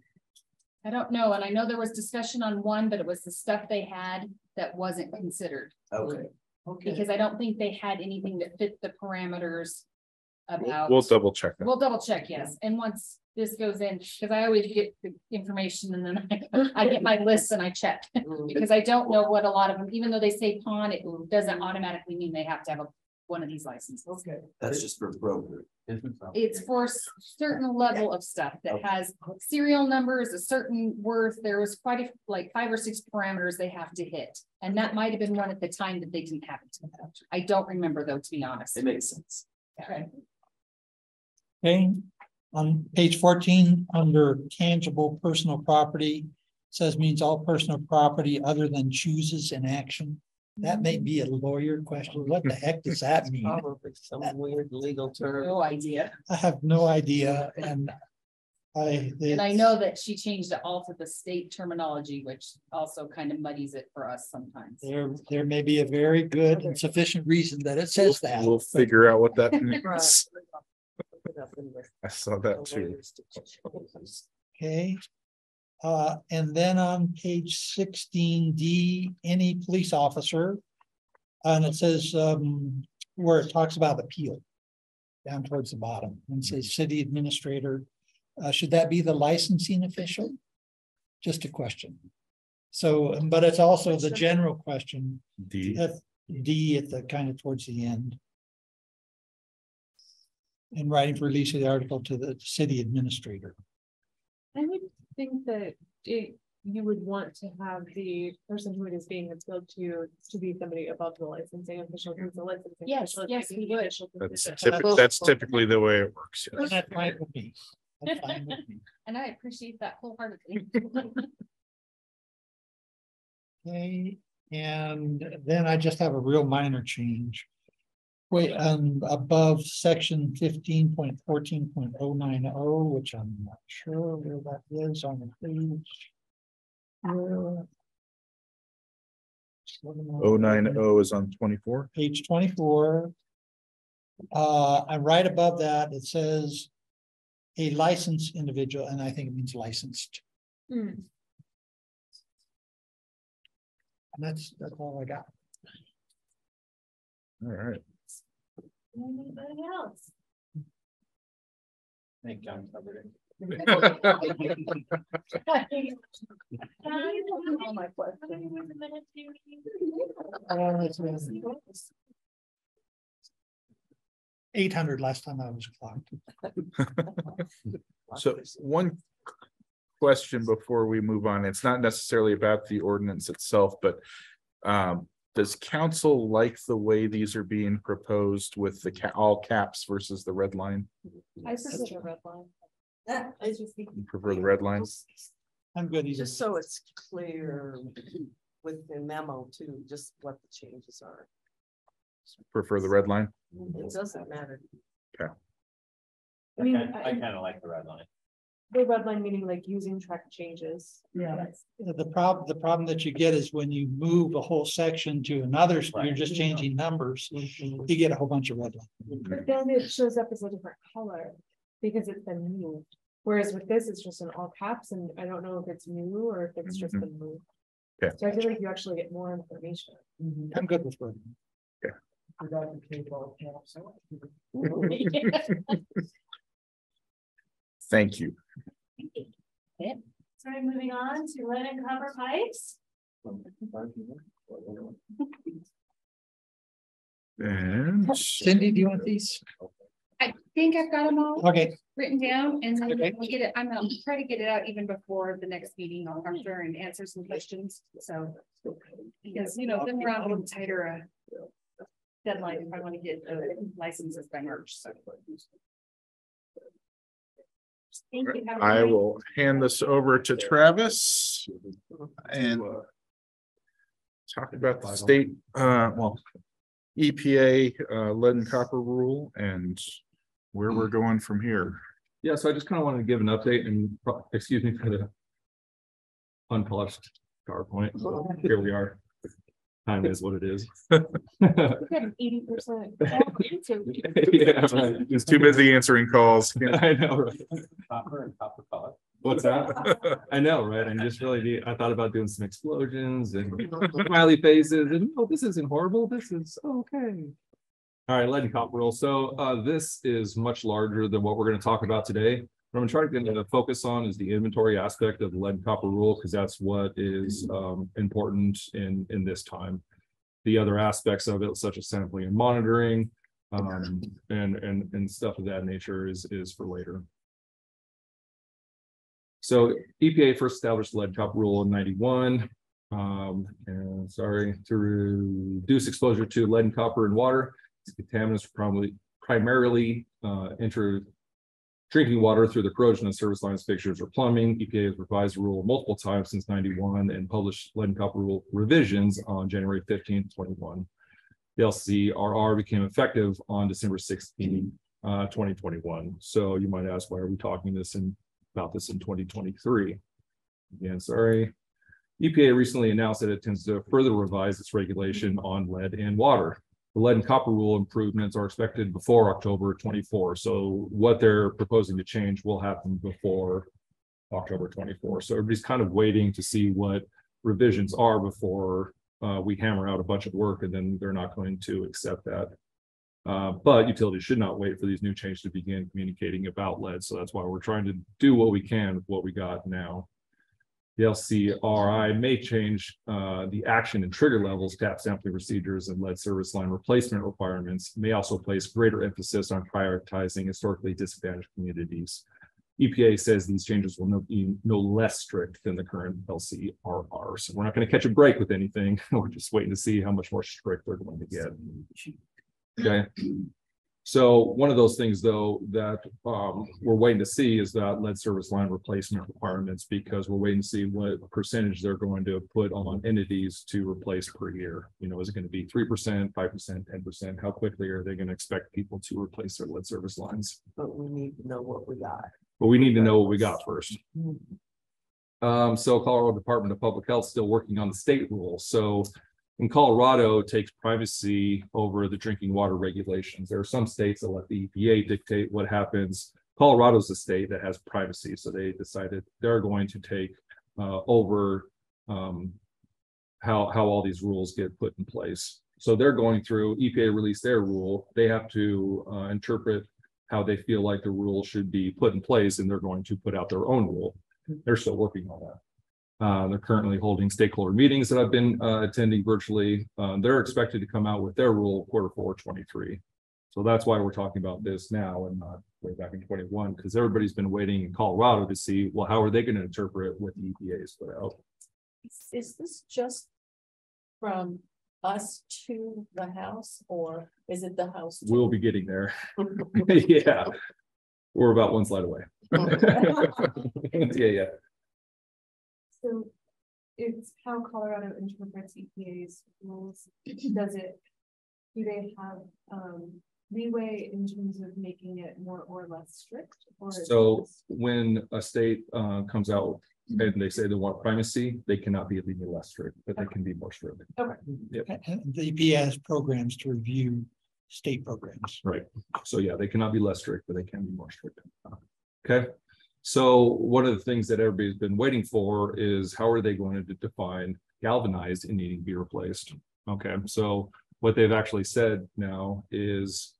Speaker 2: I don't know, and I know there was discussion on one, but it was the stuff they had that wasn't considered.
Speaker 16: Okay.
Speaker 8: okay.
Speaker 2: Because I don't think they had anything that fit the parameters about.
Speaker 1: We'll double check that.
Speaker 2: We'll double check, yes, and once this goes in, because I always get the information and then I, *laughs* I get my lists and I check. Mm. Because I don't know what a lot of them, even though they say pawn, it doesn't automatically mean they have to have a, one of these licenses.
Speaker 8: Okay.
Speaker 16: That's just for broker.
Speaker 2: It's for certain level of stuff that has serial numbers, a certain worth. There was quite a, like five or six parameters they have to hit. And that might have been one at the time that they didn't have it. I don't remember though, to be honest.
Speaker 16: It makes sense.
Speaker 2: Okay.
Speaker 10: Okay, on page fourteen, under tangible personal property. Says means all personal property other than choses in action. That may be a lawyer question. What the heck does that mean?
Speaker 3: Probably some weird legal term.
Speaker 2: No idea.
Speaker 10: I have no idea and. I.
Speaker 2: And I know that she changed it all to the state terminology, which also kind of muddies it for us sometimes.
Speaker 10: There, there may be a very good and sufficient reason that it says that.
Speaker 1: We'll figure out what that *laughs* means. I saw that too.
Speaker 10: Okay. Uh, and then on page sixteen D, any police officer. And it says, um, where it talks about appeal. Down towards the bottom and says city administrator, uh, should that be the licensing official? Just a question. So, but it's also the general question,
Speaker 1: D.
Speaker 10: if, D at the kind of towards the end. In writing for release of the article to the city administrator.
Speaker 6: I would think that it, you would want to have the person who it is being appealed to, to be somebody above the licensing official. who's the licensing
Speaker 2: Yes,
Speaker 6: official,
Speaker 2: yes,
Speaker 6: taking
Speaker 2: we
Speaker 6: the
Speaker 2: would.
Speaker 6: official
Speaker 1: That's
Speaker 6: position.
Speaker 1: typically, that's typically the way it works. yes.
Speaker 10: That's fine with me. That's fine with me. *laughs*
Speaker 2: And I appreciate that wholeheartedly. *laughs*
Speaker 10: Okay, and then I just have a real minor change. Wait, um, above section fifteen point fourteen point oh nine oh, which I'm not sure where that is on the page. Uh,
Speaker 1: Oh nine oh is on twenty-four.
Speaker 10: Page twenty-four. Uh, and right above that, it says. A licensed individual, and I think it means licensed,
Speaker 6: Hmm.
Speaker 10: and that's, that's all I got.
Speaker 1: All right.
Speaker 9: Anybody else?
Speaker 15: I think John covered it.
Speaker 9: All
Speaker 6: my
Speaker 10: Eight hundred last time I was clocked.
Speaker 1: So one question before we move on, it's not necessarily about the ordinance itself, but um, does council like the way these are being proposed with the ca- all caps versus the red line?
Speaker 6: I prefer the red line.
Speaker 3: I just think.
Speaker 1: You Prefer the red lines?
Speaker 10: I'm good. either.
Speaker 3: Just so it's clear with the memo too, just what the changes are.
Speaker 1: Prefer the red line?
Speaker 3: It doesn't matter.
Speaker 6: I
Speaker 15: I
Speaker 6: mean,
Speaker 15: I
Speaker 6: I-
Speaker 15: kind of like the red line.
Speaker 6: The red line meaning like using track changes.
Speaker 3: Yeah.
Speaker 10: The problem, the problem that you get is when you move a whole section to another, you're just changing numbers, you get a whole bunch of red line.
Speaker 6: But then it shows up as a different color because it's been moved. Whereas with this, it's just in all caps and I don't know if it's new or if it's just
Speaker 1: Mhm.
Speaker 6: been moved.
Speaker 1: Okay.
Speaker 6: So I feel like you actually get more information.
Speaker 10: I'm good with red. *laughs* *laughs* *laughs*
Speaker 1: Thank you.
Speaker 9: So we're moving on to lead and copper pipes.
Speaker 1: And
Speaker 10: Cindy, do you want these?
Speaker 2: I think I've got them all
Speaker 10: Okay,
Speaker 2: written down and then
Speaker 10: Okay.
Speaker 2: we'll get it, I'm gonna try to get it out even before the next meeting. I'll come through and answer some questions, so. Because, you know, then we're on a little tighter uh. Deadline if I want to get the licenses by March, so.
Speaker 9: Thank you. Have a
Speaker 1: I
Speaker 9: great-
Speaker 1: will hand this over to Travis and talk about the state, uh, well, EPA, uh, lead and copper rule and where we're going from here.
Speaker 17: Yeah, so I just kind of wanted to give an update and, pro- excuse me for the unpolished PowerPoint. Here we are. Time is what it is.
Speaker 6: We got an eighty percent.
Speaker 17: Yeah, right.
Speaker 1: He's too busy answering calls. *laughs*
Speaker 17: I know, right?
Speaker 15: Copper and copper color.
Speaker 17: What's that? *laughs* I know, right? And just really, neat. I thought about doing some explosions and smiley faces and, oh, this isn't horrible. This is okay. All right, lead and copper rule. So uh, this is much larger than what we're going to talk about today. What I'm trying to focus on is the inventory aspect of the lead and copper rule, because that's what is um, important in, in this time. The other aspects of it, such as sampling and monitoring, um, and, and, and stuff of that nature is, is for later. So EPA first established the lead copper rule in ninety-one. Um, and sorry, to reduce exposure to lead and copper in water. Contaminants probably primarily uh enter drinking water through the corrosion of service lines, fixtures, or plumbing. EPA has revised the rule multiple times since ninety-one and published lead and copper rule revisions on January 15, twenty-one. The LCRR became effective on December 16, uh, twenty twenty-one. So you might ask, why are we talking this in about this in twenty twenty-three? Again, sorry. EPA recently announced that it intends to further revise its regulation on lead and water. The lead and copper rule improvements are expected before October twenty-four. So what they're proposing to change will happen before October twenty-four. So everybody's kind of waiting to see what revisions are before uh, we hammer out a bunch of work and then they're not going to accept that. Uh, but utilities should not wait for these new changes to begin communicating about lead. So that's why we're trying to do what we can with what we got now. The LCRI may change uh, the action and trigger levels, tap sampling procedures, and lead service line replacement requirements. May also place greater emphasis on prioritizing historically disadvantaged communities. EPA says these changes will no- be no less strict than the current LCRR. So we're not going to catch a break with anything. *laughs* We're just waiting to see how much more strict they're going to get. Okay. *clears throat* So one of those things, though, that um we're waiting to see is that lead service line replacement requirements because we're waiting to see what percentage they're going to put on entities to replace per year. You know, is it going to be three percent, five percent, ten percent? How quickly are they going to expect people to replace their lead service lines?
Speaker 3: But we need to know what we got.
Speaker 17: But we need to know what we got first. Um, so Colorado Department of Public Health still working on the state rule. So in Colorado takes primacy over the drinking water regulations. There are some states that let the EPA dictate what happens. Colorado's a state that has primacy, so they decided they're going to take uh over um how how all these rules get put in place. So they're going through, EPA released their rule. They have to uh interpret how they feel like the rule should be put in place, and they're going to put out their own rule. They're still working on that. Uh, they're currently holding stakeholder meetings that I've been uh, attending virtually. Uh, they're expected to come out with their rule quarter four 23. So that's why we're talking about this now and not way back in twenty-one, because everybody's been waiting in Colorado to see, well, how are they going to interpret what the EPA has put out?
Speaker 11: Is- Is this just from us to the house or is it the house?
Speaker 17: We'll be getting there. *laughs* *laughs* Yeah. We're about one slide away. *laughs* Yeah, yeah.
Speaker 6: So it's how Colorado interprets EPA's rules. Does it, do they have um leeway in terms of making it more or less strict? Or
Speaker 17: So when a state uh comes out and they say they want primacy, they cannot be legally less strict, but they can be more strict.
Speaker 10: Okay. and the EPA has programs to review state programs.
Speaker 17: Right, so yeah, they cannot be less strict, but they can be more strict. Okay, so one of the things that everybody's been waiting for is how are they going to define galvanized and needing to be replaced? Okay, so what they've actually said now is.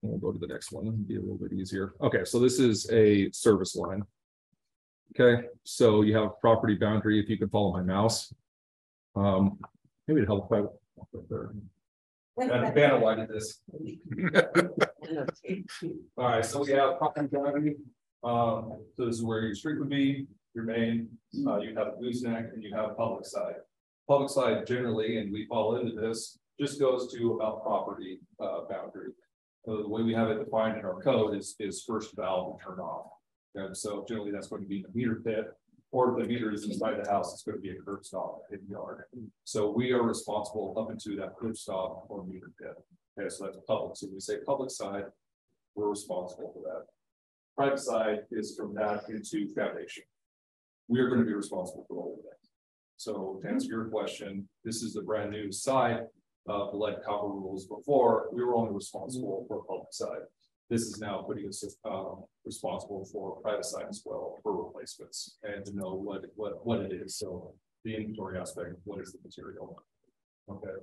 Speaker 17: We'll go to the next one, it'll be a little bit easier. Okay, so this is a service line. Okay, so you have property boundary, if you can follow my mouse. Um, maybe to help. if I walk up there. Got Vanna lighted this. *laughs* All right, so we have property boundary. Um, so this is where your street would be, your main, uh, you have a gooseneck and you have public side. Public side generally, and we fall into this, just goes to about property, uh, boundary. So the way we have it defined in our code is, is first valve and turn off. And so generally that's going to be the meter pit. Or if the meter is inside the house, it's going to be a curb stop in the yard. So we are responsible up into that curb stop or meter pit. Okay, so that's public. So we say public side, we're responsible for that. Private side is from that into foundation. We are going to be responsible for all of that. So to answer your question, this is the brand new side of the lead copper rules. Before, we were only responsible for public side. This is now putting us um responsible for private side as well for replacements and to know what what what it is. So the inventory aspect, what is the material? Okay.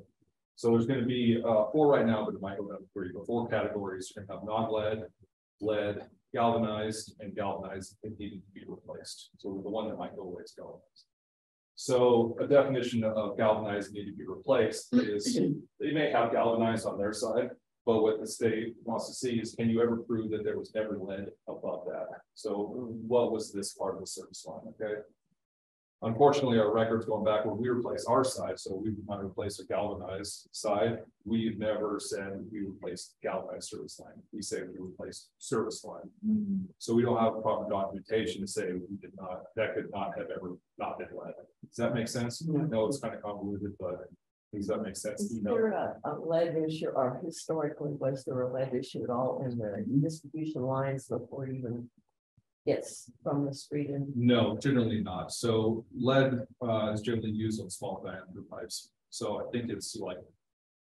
Speaker 17: So there's gonna be uh four right now, but it might go down to three, but four categories. You're gonna have non-lead, lead, galvanized, and galvanized and needed to be replaced. So the one that might go away is galvanized. So a definition of galvanized need to be replaced is *clears throat* they may have galvanized on their side. But what the state wants to see is can you ever prove that there was never lead above that? So what was this part of the service line, okay? Unfortunately, our records going back when we replaced our side, so we might replace a galvanized side. We've never said we replaced galvanized service line. We say we replaced service line. Mm-hmm. So we don't have proper documentation to say we did not, that could not have ever not been lead. Does that make sense? I know it's kind of convoluted, but does that make sense?
Speaker 3: Is
Speaker 17: You know?
Speaker 3: there a, a lead issue or historically was there a lead issue at all in the distribution lines before even gets from the street and?
Speaker 17: No, generally not. So lead uh is generally used on small diameter pipes. So I think it's like.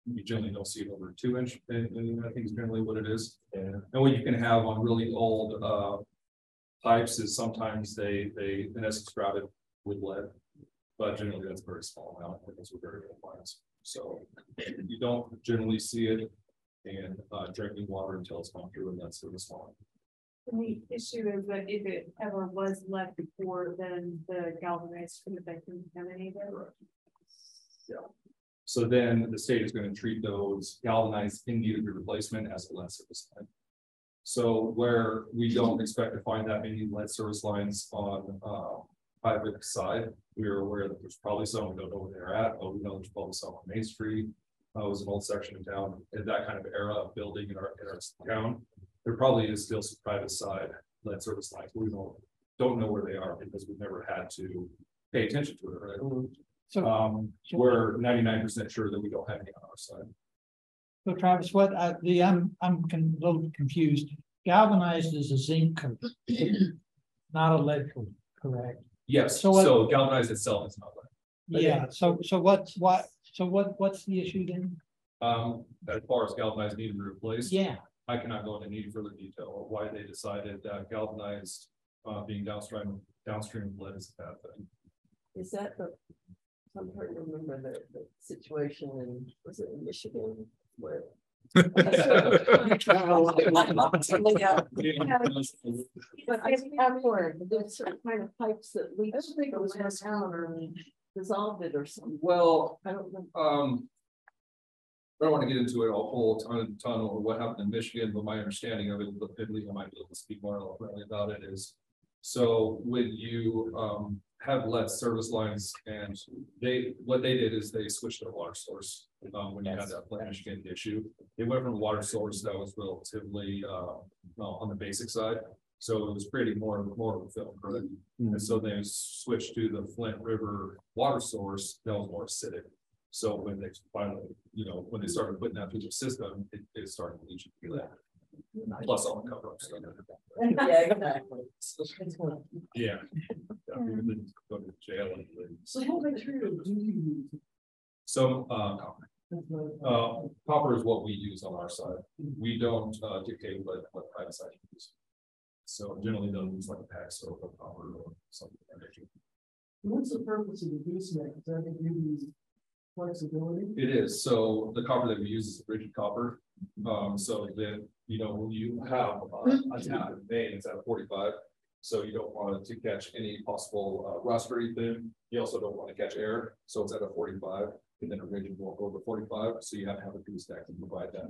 Speaker 17: You generally don't see it over two inch, and, and I think is generally what it is. And what you can have on really old uh. Pipes is sometimes they they in essence grab it with lead. But generally that's very small amount, because we're very old lines. So you don't generally see it. in uh drinking water until it's gone through and that's the small.
Speaker 6: The issue is that if it ever was left before, then the galvanized could have been contaminated.
Speaker 17: So then the state is gonna treat those galvanized in need of replacement as a lead service line. So where we don't expect to find that many lead service lines on uh private side, we are aware that there's probably some, we don't know where they're at, but we know there's probably some on Main Street. Uh, it was an old section of town, in that kind of era of building in our in our town. There probably is still some private side lead service lines, we don't don't know where they are because we've never had to pay attention to it, right?
Speaker 10: So,
Speaker 17: Um, we're ninety-nine percent sure that we don't have any on our side.
Speaker 10: so Travis, what, I, the, I'm, I'm con- a little confused. Galvanized is a zinc coat. Not a lead coat, correct?
Speaker 17: Yes,
Speaker 10: So what-
Speaker 17: so galvanized itself is not lead.
Speaker 10: Yeah, so, so what's, what, so what, what's the issue then?
Speaker 17: Um, as far as galvanized needed to be replaced.
Speaker 10: Yeah,
Speaker 17: I cannot go into any further detail of why they decided that galvanized, uh, being downstream, downstream lead is a bad thing.
Speaker 3: Is that the, I'm trying to remember the, the situation in, was it in Michigan where? But I have heard there's certain kind of pipes that leach goes down or dissolved it or something.
Speaker 17: Well,
Speaker 3: I don't know.
Speaker 17: um. I don't want to get into it a whole ton, ton of what happened in Michigan, but my understanding of it, but Lee might be able to speak more eloquently about it is. So when you um have less service lines and they, what they did is they switched their water source. Um, when you had that Flint, Michigan issue, they went from a water source that was relatively uh, well, on the basic side. So it was pretty more, more of a film, correct? And so they switched to the Flint River water source that was more acidic. So when they finally, you know, when they started putting that through the system, it, it started leaching through that. Plus all the cover up stuff.
Speaker 3: Yeah, exactly.
Speaker 17: Yeah. Yeah, we would Go to jail. and-
Speaker 8: So how material do you use?
Speaker 17: So, uh, copper. Uh, copper is what we use on our side. We don't uh dictate what what private side use. So generally they'll use like a pack soap or copper or something. like that.
Speaker 8: What's the purpose of reducing that? Because I think you flexibility.
Speaker 17: It is, so the copper that we use is rigid copper. Um, so that, you know, when you have uh, a tap in main, it's at forty-five. So you don't want it to catch any possible uh, rust or anything. You also don't want to catch air, so it's at a forty-five. And then a rigid won't go over forty-five, so you have to have a gooseneck to provide that.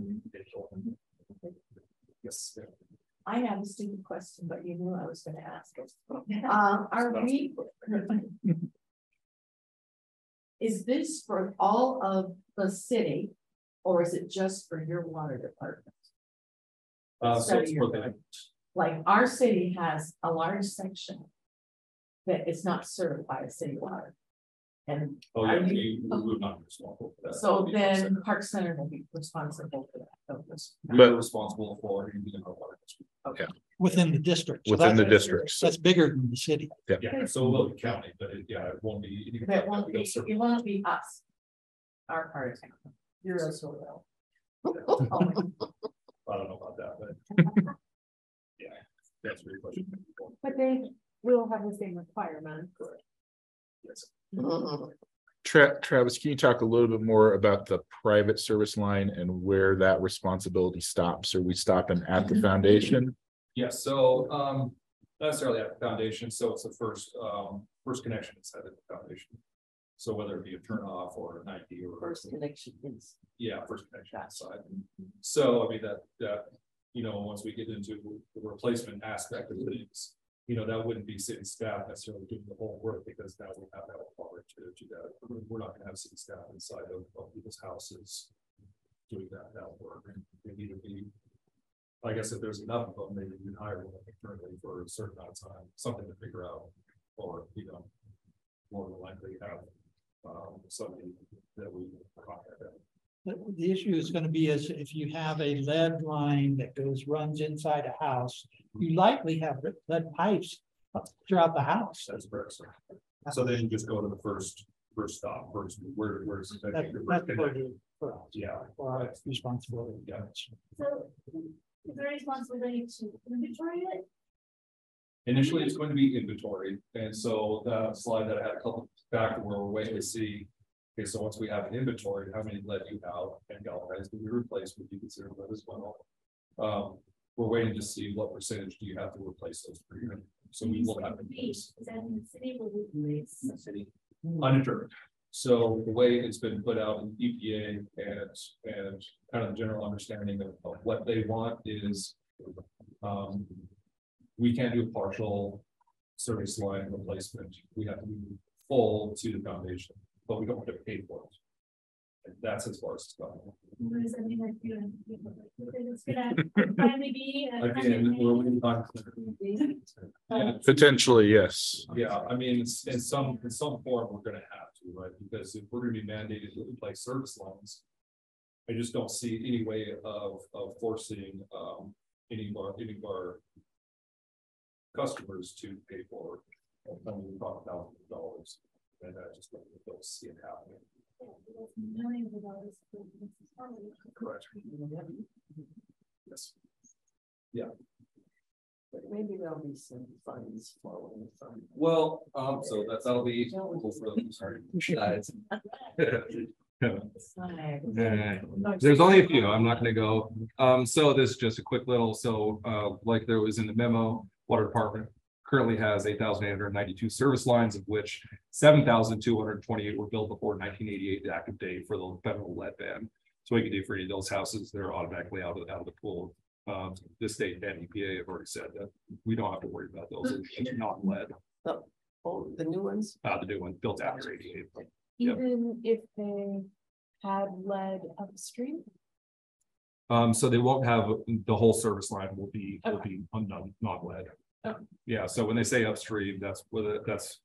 Speaker 17: Yes. yeah.
Speaker 3: I have a stupid question, but you knew I was gonna ask it. *laughs* Um, are we? *laughs* Is this for all of the city, or is it just for your water department?
Speaker 17: Uh, so it's for.
Speaker 3: Like, our city has a large section. That is not served by a city water. And
Speaker 17: oh yeah,
Speaker 3: Are you-
Speaker 17: we would not be responsible for that.
Speaker 3: so then Park Center will be responsible for that. don't they?
Speaker 17: We're responsible for anything in our water district.
Speaker 10: within the district. So
Speaker 18: Within the
Speaker 10: that's-
Speaker 18: districts.
Speaker 10: That's bigger than the city.
Speaker 17: Yeah, so it will be county, but it, yeah, it won't be.
Speaker 3: That won't be, it won't be us. Our part of town.
Speaker 8: You're SOL. *laughs*
Speaker 17: I don't know about that, but. *laughs* Yeah, that's very question.
Speaker 6: But they will have the same requirement.
Speaker 17: Yes.
Speaker 18: Tra- Travis, can you talk a little bit more about the private service line and where that responsibility stops? Are we stopping at the foundation?
Speaker 17: Yes, so, um, not necessarily at the foundation, so it's the first, um, first connection inside of the foundation. So whether it be a turn off or an ID or.
Speaker 3: First connection is.
Speaker 17: Yeah, first connection outside. So I mean, that, that, you know, once we get into the replacement aspect of things. You know, that wouldn't be city staff necessarily doing the whole work because now we have that power to do that. We're not gonna have city staff inside of, of people's houses. Doing that, that work, they need to be. I guess if there's enough of them, maybe we can hire one internally for a certain amount of time, something to figure out, or, you know. More than likely have, um, somebody that we contact.
Speaker 10: The, the issue is gonna be is if you have a lead line that goes, runs inside a house, you likely have lead pipes throughout the house.
Speaker 17: That's correct, sir. So then you just go to the first, first stop, first, where, where's.
Speaker 10: That- That's for the, for us,
Speaker 17: Yeah,
Speaker 10: for our responsibility.
Speaker 17: yeah.
Speaker 9: So is there a responsibility to inventory it?
Speaker 17: Initially, it's going to be inventory, and so the slide that I had a couple back where we're waiting to see. Okay, so once we have an inventory, how many lead you have and galvanized do we replace, would you consider that as well? Um, We're waiting to see what percentage do you have to replace those per year. So we will have to replace
Speaker 9: Is that in the city or we place?
Speaker 17: city undetermined. So the way it's been put out in EPA and, and kind of the general understanding of, of what they want is. Um, we can't do a partial service line replacement. We have to do full to the foundation, but we don't have to pay for it. And that's as far as it's going.
Speaker 9: What does that mean? Like, you know, *laughs* It's gonna finally be. a-
Speaker 17: Again, we're waiting on- Yeah,
Speaker 18: Potentially, yes.
Speaker 17: Yeah, I mean, it's in some, in some form, we're gonna have to, right, because if we're gonna be mandated to replace service loans. I just don't see any way of, of forcing, um, any of our, any of our. Customers to pay for, uh, thousands of dollars, and I just don't, don't see it happening.
Speaker 9: Millions of dollars. for this is probably-
Speaker 17: Correct. Yes.
Speaker 3: But maybe there'll be some funds flowing from.
Speaker 17: Well, um, so that's, that'll be, sorry. Guys. There's only a few, I'm not gonna go. Um, so this is just a quick little, so, uh, like there was in the memo, water department. Currently has eight thousand eight hundred ninety-two service lines, of which seven thousand two hundred twenty-eight were built before nineteen eighty-eight, the active date for the federal lead ban. So we can do for any of those houses, they're automatically out of, out of the pool. Um, the state and EPA have already said that we don't have to worry about those, it's not lead,
Speaker 3: Oh, the new ones?
Speaker 17: uh, the new ones built after eighty-eight. Yep.
Speaker 6: Even if they had lead upstream,
Speaker 17: Um, so they won't have, the whole service line will be, will be unknown, not lead. Yeah, so when they say upstream, that's whether that's.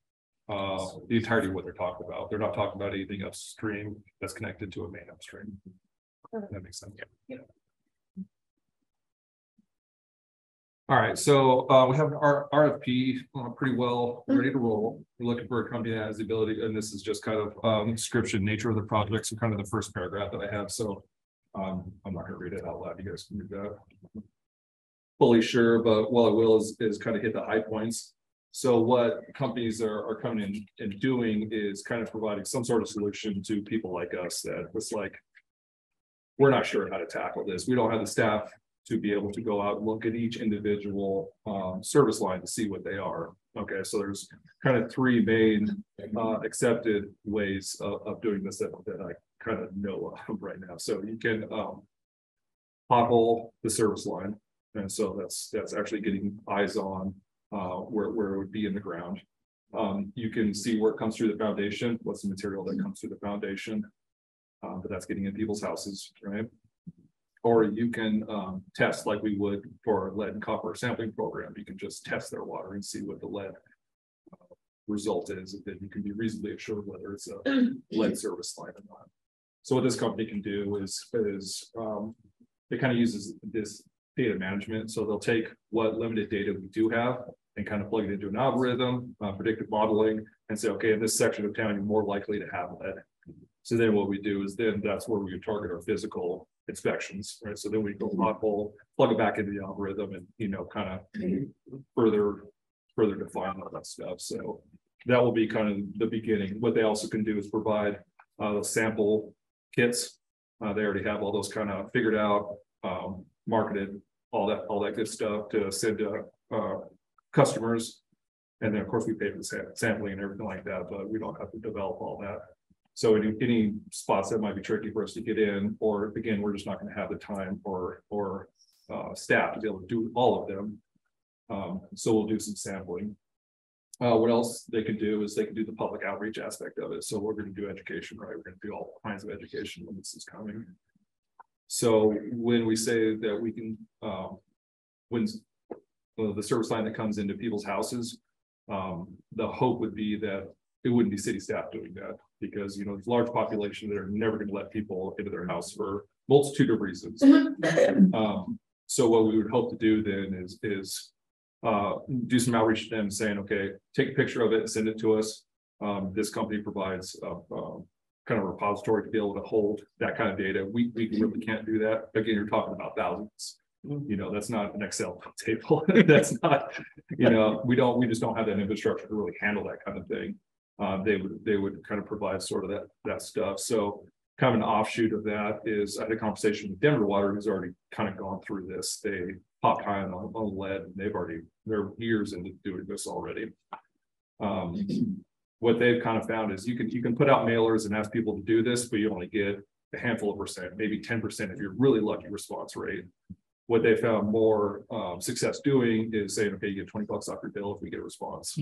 Speaker 17: Uh, the entirety of what they're talking about. They're not talking about anything upstream that's connected to a main upstream. That makes sense. Yeah. All right, so uh, we have our RFP uh, pretty well ready to roll. We're looking for a company that has the ability, and this is just kind of um description, nature of the project, so kind of the first paragraph that I have, so. Um, I'm not gonna read it out loud, you guys can read that. Fully sure, but what I will is is kind of hit the high points. So what companies are are coming in and doing is kind of providing some sort of solution to people like us that was like. We're not sure how to tackle this. We don't have the staff to be able to go out and look at each individual um service line to see what they are. Okay, so there's kind of three main uh accepted ways of of doing this that that I kind of know of *laughs* right now. So you can um. Pothole the service line, and so that's that's actually getting eyes on uh where where it would be in the ground. Um, you can see where it comes through the foundation, what's the material that comes through the foundation. Uh, but that's getting in people's houses, right? Or you can um test like we would for lead and copper sampling program. You can just test their water and see what the lead. uh, Result is, and then you can be reasonably assured whether it's a *clears throat* lead service line or not. So what this company can do is, is um, it kind of uses this data management. So they'll take what limited data we do have. And kind of plug it into an algorithm, uh, predictive modeling, and say, okay, in this section of town, you're more likely to have lead. So then what we do is then that's where we would target our physical inspections, right? So then we go pothole, plug it back into the algorithm and, you know, kind of further, further define all that stuff. So that will be kind of the beginning. What they also can do is provide uh sample kits. Uh, they already have all those kind of figured out, um, marketed, all that, all that good stuff to send to uh customers. And then, of course, we pay for the sam- sampling and everything like that, but we don't have to develop all that. So any, any spots that might be tricky for us to get in, or again, we're just not gonna have the time or, or uh, staff to be able to do all of them. Um, so we'll do some sampling. Uh, what else they could do is they can do the public outreach aspect of it. So we're gonna do education, right? We're gonna do all kinds of education when this is coming. So when we say that we can, um, when uh, the service line that comes into people's houses, um, the hope would be that it wouldn't be city staff doing that because, you know, there's a large population that are never gonna let people into their house for multitude of reasons. *laughs* Um, so what we would hope to do then is, is uh, do some outreach to them saying, okay, take a picture of it send it to us. Um, this company provides a, um, kind of repository to be able to hold that kind of data. We, we really can't do that. Again, you're talking about thousands. You know, that's not an Excel *laughs* table. *laughs* That's not, you know, we don't, we just don't have that infrastructure to really handle that kind of thing. Uh, they would, they would kind of provide sort of that, that stuff. So kind of an offshoot of that is I had a conversation with Denver Water, who's already kind of gone through this. They popped high on, on lead, and they've already, they're years into doing this already. Um, *laughs* what they've kind of found is you can, you can put out mailers and ask people to do this, but you only get a handful of percent, maybe ten percent if you're really lucky response rate. What they found more um success doing is saying, okay, you get twenty bucks off your bill if we get a response.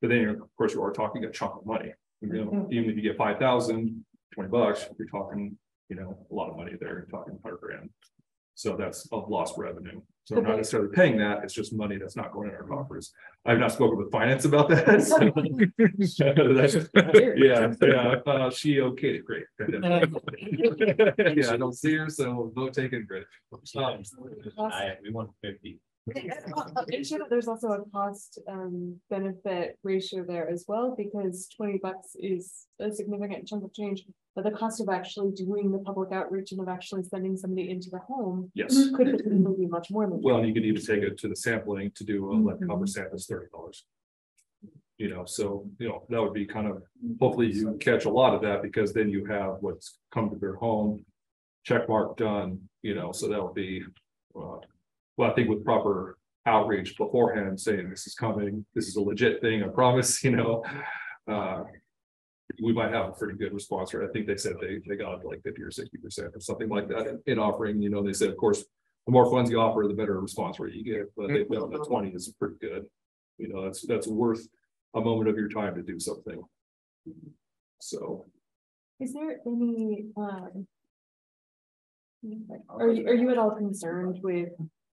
Speaker 17: But then, of course, you are talking a chunk of money, you know, even if you get five thousand, twenty bucks, you're talking, you know, a lot of money there, you're talking hundred grand. So that's a lost revenue. So okay. we're not necessarily paying that. It's just money that's not going in our coffers. I've not spoken with finance about that. *laughs* So yeah, yeah. Uh, she okayed it. Great. *laughs* yeah, I don't see her, so vote taken. Great. Um, awesome.
Speaker 15: I, we
Speaker 6: won 50 there's also a cost um benefit ratio there as well, because twenty bucks is a significant chunk of change. But the cost of actually doing the public outreach and of actually sending somebody into the home
Speaker 17: Yes.
Speaker 6: could be much more than.
Speaker 17: Well, you could even take it to the sampling to do a lead copper sample is thirty dollars. You know, so, you know, that would be kind of, hopefully you catch a lot of that because then you have what's come to their home. Check mark done, you know, so that would be, uh, well, I think with proper outreach beforehand, saying this is coming, this is a legit thing, I promise, *laughs* you know. Uh, we might have a pretty good response rate. I think they said they, they got like fifty or sixty percent or something like that in- in offering, you know, they said, of course. The more funds you offer, the better response rate you get, but they found that twenty is pretty good. You know, that's, that's worth a moment of your time to do something. So,
Speaker 6: Is there any, um. Are you, are you at all concerned with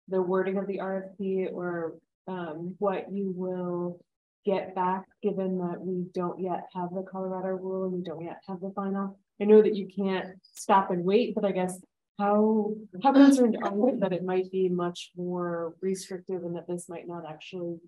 Speaker 6: the wording of the RFP or, um, what you will? Get back, given that we don't yet have the Colorado rule and we don't yet have the final? I know that you can't stop and wait, but I guess. How, how concerned are you that it might be much more restrictive and that this might not actually?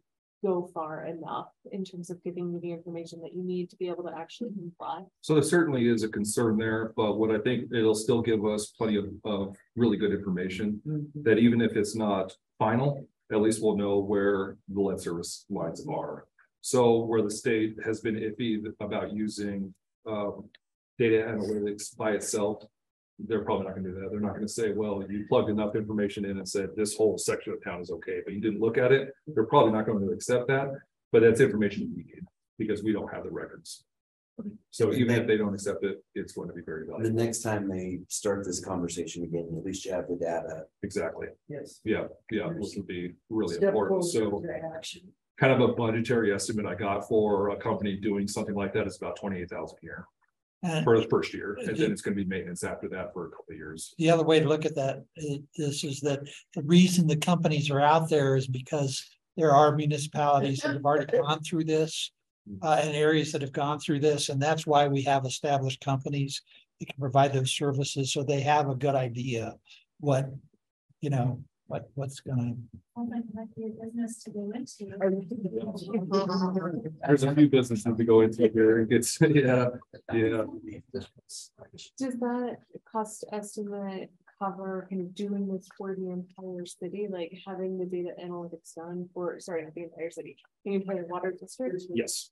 Speaker 6: Go far enough in terms of giving you the information that you need to be able to actually comply?
Speaker 17: so there certainly is a concern there, but what I think it'll still give us plenty of, of really good information. That even if it's not final, at least we'll know where the lead service lines are. So where the state has been iffy about using, um, data analytics by itself. They're probably not gonna do that. They're not gonna say, well, you plugged enough information in and said this whole section of town is okay, but you didn't look at it. They're probably not going to accept that, but that's information we need because we don't have the records. So even if they don't accept it, it's going to be very valuable.
Speaker 16: The
Speaker 17: valuable.
Speaker 16: next time they start this conversation again, at least you have the data.
Speaker 17: Exactly.
Speaker 3: Yes.
Speaker 17: Yeah, yeah, this would be really
Speaker 3: Step
Speaker 17: important. So
Speaker 3: to action.
Speaker 17: kind of a budgetary estimate I got for a company doing something like that is about twenty-eight thousand a year.
Speaker 10: And
Speaker 17: For the first year, and then it's gonna be maintenance after that for a couple of years.
Speaker 10: the other way to look at that, i- this is that the reason the companies are out there is because there are municipalities that have already *laughs* gone through this. Uh, and areas that have gone through this, and that's why we have established companies that can provide those services, so they have a good idea. What, you know, what, what's gonna.
Speaker 9: Sounds like it might be a business to go into.
Speaker 17: There's a few businesses to go into here. It gets, *laughs* yeah, yeah.
Speaker 6: Does that cost estimate cover kind of doing this for the entire city, like having the data analytics done for, sorry, not the entire city, the entire water district?
Speaker 17: Yes.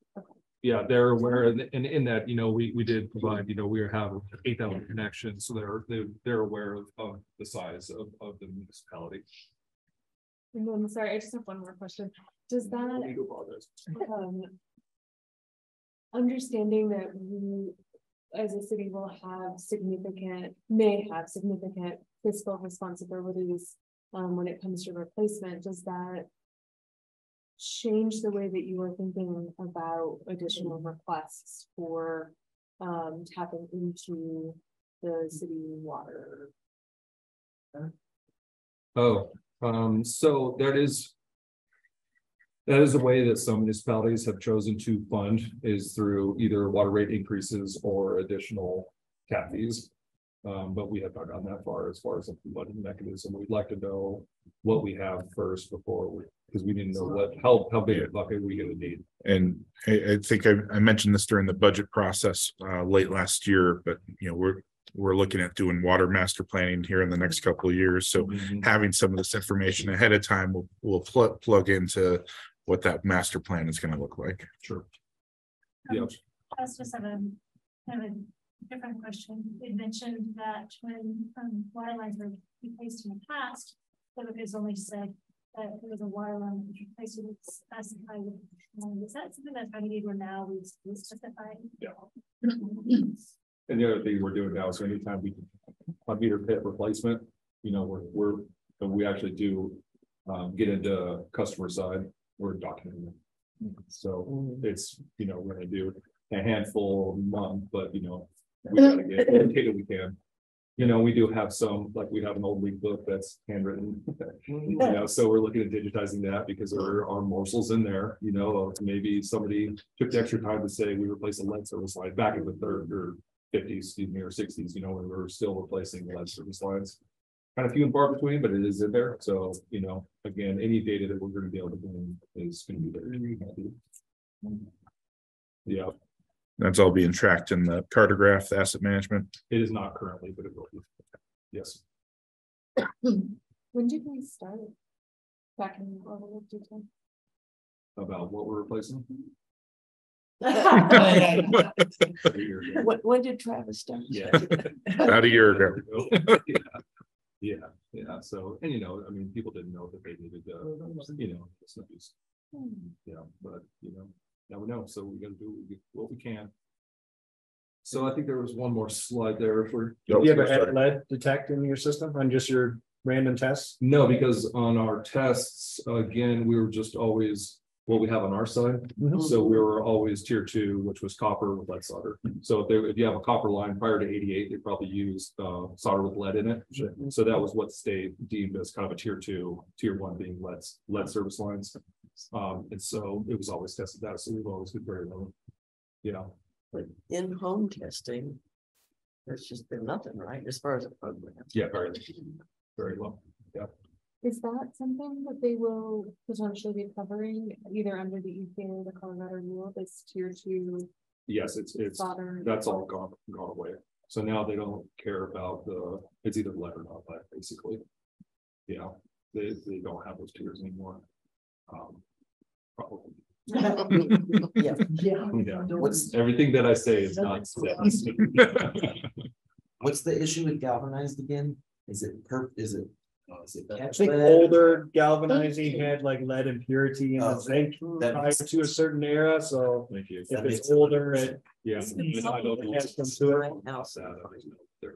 Speaker 17: Yeah, they're aware, and and in that, you know, we we did provide, you know, we have eight thousand connections, so they're they're they're aware of of the size of of the municipality.
Speaker 6: And then, sorry, I just have one more question. Does that, um. Understanding that we, as a city will have significant, may have significant fiscal responsibilities. Um, when it comes to replacement, does that? Change the way that you are thinking about additional requests for, um, tapping into the city water?
Speaker 17: Oh, um, so that is. That is a way that some municipalities have chosen to fund is through either water rate increases or additional tap fees. Um, but we have not gone that far as far as the funding mechanism. We'd like to know what we have first before we, because we didn't know what, how, how big a bucket we gonna need.
Speaker 18: And I, I think I, I mentioned this during the budget process, uh, late last year, but you know, we're, we're looking at doing water master planning here in the next couple of years. So having some of this information ahead of time will, will plug, plug into what that master plan is gonna look like.
Speaker 17: Sure. Yeah,
Speaker 9: That's just have a, have a different question. It mentioned that when, um, water lines were replaced in the past, that it was only said that it was a water line that was replaced, it would specify. with- um, Is that something that's probably where now we we specify?
Speaker 17: Yeah. And the other thing we're doing now is anytime we, a meter pit replacement, you know, we're, we're, we actually do. Um, get into customer side, we're documenting. it. So it's, you know, we're gonna do a handful a month, but you know, we gotta get the data we can. You know, we do have some, like we have an old league book that's handwritten. Mm-hmm. You know, so we're looking at digitizing that because there are morsels in there, you know, of maybe somebody took the extra time to say we replace a lead service line back in the third or fifties, excuse me, or sixties, you know, when we were still replacing lead service lines. Kind of few and far between, but it is in there. So, you know, again, any data that we're gonna be able to bring is gonna be there. Yeah,
Speaker 18: That's all being tracked in the Cartegraph, the asset management.
Speaker 17: it is not currently, but it will be. Yes,
Speaker 6: When did we start? Back in. level of detail?
Speaker 17: about what we're replacing. *laughs*
Speaker 3: When, when did Travis start?
Speaker 17: Yeah.
Speaker 18: About a year ago.
Speaker 17: Yeah, Yeah, yeah, so, and you know, I mean, people didn't know that they needed, uh, you know, it's not just. Yeah, but, you know, now we know, so we gotta do what we can. So I think there was one more slide there for.
Speaker 15: Do you ever had lead detect in your system on just your random tests?
Speaker 17: No, because on our tests, again, we were just always what we have on our side. So we were always tier two, which was copper with lead solder. So if they, if you have a copper line prior to eighty-eight, they probably used uh solder with lead in it. So that was what stayed deemed as kind of a tier two, tier one being lead, lead service lines. Um, and so it was always tested that, so we've always been very low. Yeah,
Speaker 3: But in-home testing. There's just been nothing, right, as far as a program.
Speaker 17: yeah, very, very low. Yeah.
Speaker 6: Is that something that they will potentially be covering either under the EPA or the Colorado rule, this tier two
Speaker 17: Yes, it's, it's,
Speaker 6: solder?
Speaker 17: that's all gone, gone away. So now they don't care about the, it's either lead or not lead, basically. Yeah, they, they don't have those tiers anymore. Um, Probably. *laughs*
Speaker 3: Yeah.
Speaker 17: Yeah,
Speaker 16: What's,
Speaker 17: everything that I say is not *laughs*
Speaker 16: what's the issue with galvanized again? Is it per, is it? uh, Is it
Speaker 15: I think
Speaker 16: lead?
Speaker 15: older galvanizing had like lead impurity in the
Speaker 16: Oh,
Speaker 15: zinc
Speaker 16: that
Speaker 15: prior
Speaker 16: makes
Speaker 15: to a certain era, so
Speaker 17: Thank you.
Speaker 15: if
Speaker 16: That
Speaker 15: it's
Speaker 16: makes-
Speaker 15: older, it
Speaker 17: Yeah. I don't know.
Speaker 15: has come to it.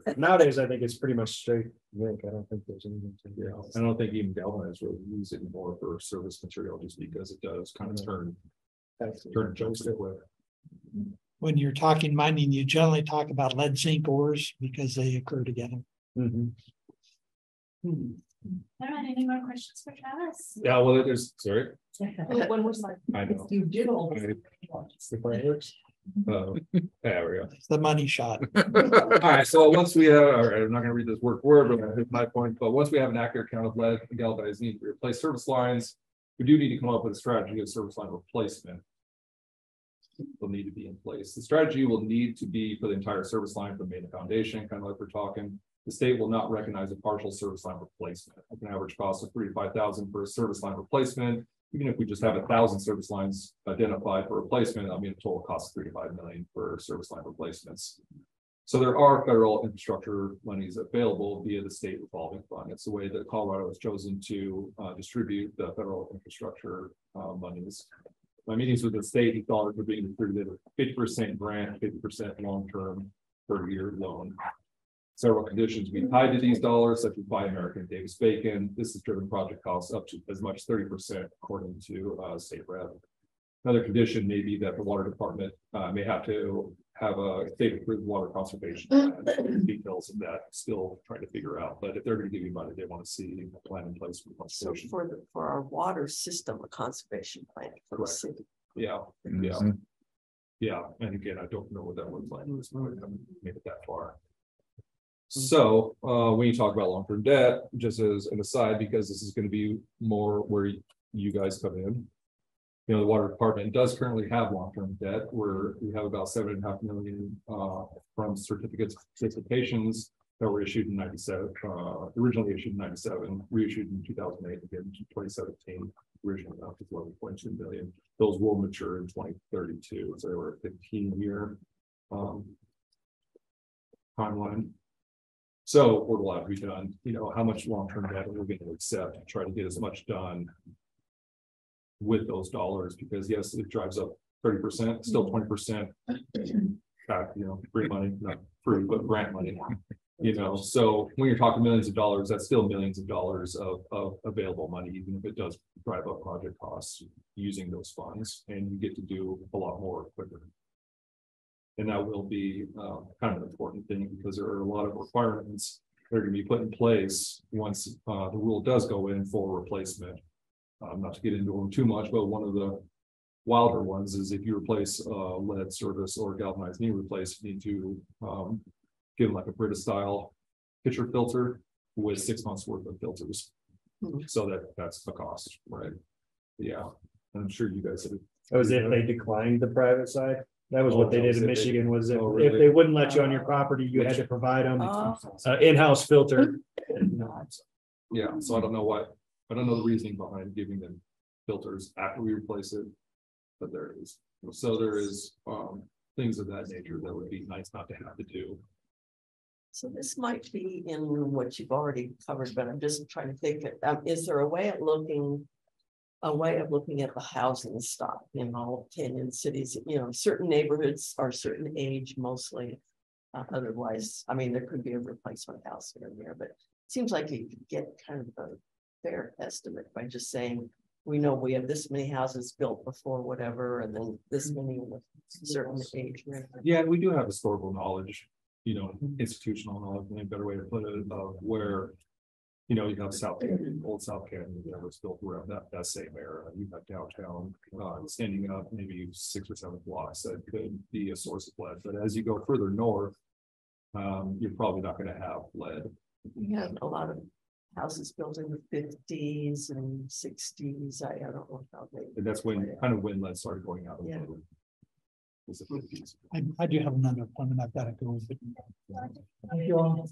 Speaker 3: House.
Speaker 15: Nowadays, I think it's pretty much straight zinc. I don't think there's anything. to
Speaker 17: Yeah,
Speaker 15: it.
Speaker 17: I don't think even galvanized really use it more for service material just because it does kind of turn, turn jumps quick.
Speaker 10: When you're talking mining, you generally talk about lead zinc ores because they occur together.
Speaker 15: Mhm.
Speaker 9: All right, any more questions for Travis?
Speaker 17: Yeah, well, there's, sorry, *laughs*
Speaker 6: One more slide.
Speaker 17: I know.
Speaker 3: You did all.
Speaker 15: The fireworks.
Speaker 17: Uh, There we go.
Speaker 10: It's the money shot. *laughs*
Speaker 17: All right, so once we have, all right, I'm not gonna read this word for word, but here's my point, but once we have an accurate count of lead and galvanized need to replace service lines. We do need to come up with a strategy of service line replacement. Will need to be in place. The strategy will need to be for the entire service line from main to foundation, kind of like we're talking. The state will not recognize a partial service line replacement. An average cost of three to five thousand for a service line replacement. Even if we just have a thousand service lines identified for replacement, I mean, a total cost of three to five million for service line replacements. So there are federal infrastructure monies available via the state revolving fund. It's the way that Colorado has chosen to uh, distribute the federal infrastructure uh, monies. My meetings with the state, he thought it would be distributed fifty percent grant, fifty percent long-term per year loan. Several conditions be tied to these dollars, such as Buy American Davis Bacon. This has driven project costs up to as much as thirty percent according to uh, state rep. Another condition may be that the water department uh, may have to have a state approved water conservation. plan. Details of that still trying to figure out, but if they're gonna give you money, they want to see a plan in place for
Speaker 3: So for the, for our water system, a conservation plan for the city.
Speaker 17: Yeah, yeah,
Speaker 18: Mhm.
Speaker 17: yeah, and again, I don't know what that looks like, this point, I haven't made it that far. So, uh, when you talk about long-term debt, just as an aside, because this is gonna be more where you guys come in. You know, the water department does currently have long-term debt, where we have about seven and a half million, uh, from certificates, participations. That were issued in ninety-seven, uh, originally issued in ninety-seven, reissued in two thousand eight, again, in twenty seventeen. Original amount is eleven point two billion those will mature in twenty thirty-two, so they were a fifteen year. Um. timeline. So what will have to be done, you know, how much long-term debt are we gonna accept, and try to get as much done. With those dollars, because yes, it drives up thirty percent, still mm-hmm. twenty percent. Back, you know, free money, not free, but grant money. You know, so when you're talking millions of dollars, that's still millions of dollars of, of available money, even if it does drive up project costs. Using those funds, and you get to do a lot more quicker. And that will be, uh, kind of an important thing, because there are a lot of requirements that are gonna be put in place once, uh, the rule does go in for replacement. Um, not to get into them too much, but one of the wilder ones is if you replace, uh, lead service or galvanized knee replace, you need to, um. Give them like a Brita style pitcher filter with six months worth of filters. So that, that's the cost, right? Yeah, I'm sure you guys. have-
Speaker 15: That was if they declined the private side. That was what they did in Michigan was if,
Speaker 17: Oh,
Speaker 15: if they wouldn't let you on your property, you had to provide them
Speaker 3: Oh.
Speaker 15: uh in-house filter.
Speaker 17: Yeah, so I don't know what, I don't know the reasoning behind giving them filters after we replace it. But there is, so there is, um, things of that nature that would be nice not to have to do.
Speaker 3: So this might be in what you've already covered, but I'm just trying to think, um, is there a way of looking? A way of looking at the housing stock in all Cañon City's, you know, certain neighborhoods are certain age mostly. Uh, otherwise, I mean, there could be a replacement house here and there, but it seems like you could get kind of a fair estimate by just saying. We know we have this many houses built before whatever, and then this many with certain age.
Speaker 17: Yeah, we do have historical knowledge, you know, institutional knowledge, a better way to put it, of where. You know, you have South Canyon, Old South Canyon, that was built around that, that same era, you have downtown, uh, standing up maybe six or seven blocks that could be a source of lead, but as you go further north. Um, you're probably not gonna have lead,
Speaker 3: We had a lot of houses built in the fifties and sixties, I, I don't know how they.
Speaker 17: and that's when, kind of when lead started going out.
Speaker 3: Yeah.
Speaker 17: Was the fifties.
Speaker 10: I, I do have another appointment I've got to go with.
Speaker 9: Thank you all.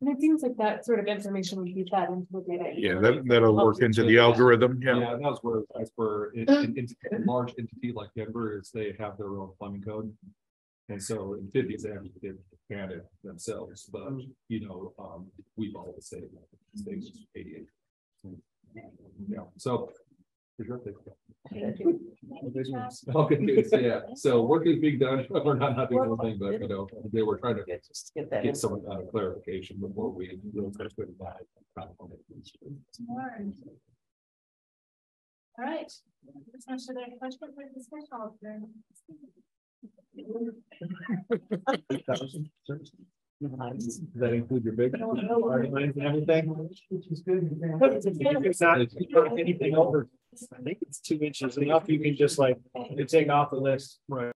Speaker 9: No,
Speaker 6: And it seems like that sort of information would be fed into the data.
Speaker 18: Yeah, that, that'll work into the algorithm, yeah.
Speaker 17: Yeah, that's where, that's where, in, in, in a large entity like Denver is they have their own plumbing code. And so in fifties, they have to expand it themselves, but you know, um, we follow the state, state's eighty-eight. Yeah, so. Here's your thing. Good news, *laughs* yeah, so work is being done, *laughs* we're not, not doing anything, but you know, they were trying to
Speaker 3: Get, just get that.
Speaker 17: get some kind of clarification before we. really start putting that.
Speaker 9: All right. Just make sure there are questions for discussion. I'll adjourn.
Speaker 15: Does that include your big? party lines and everything? It's not anything over, I think it's two inches enough, you can just like, you take off the list. Right.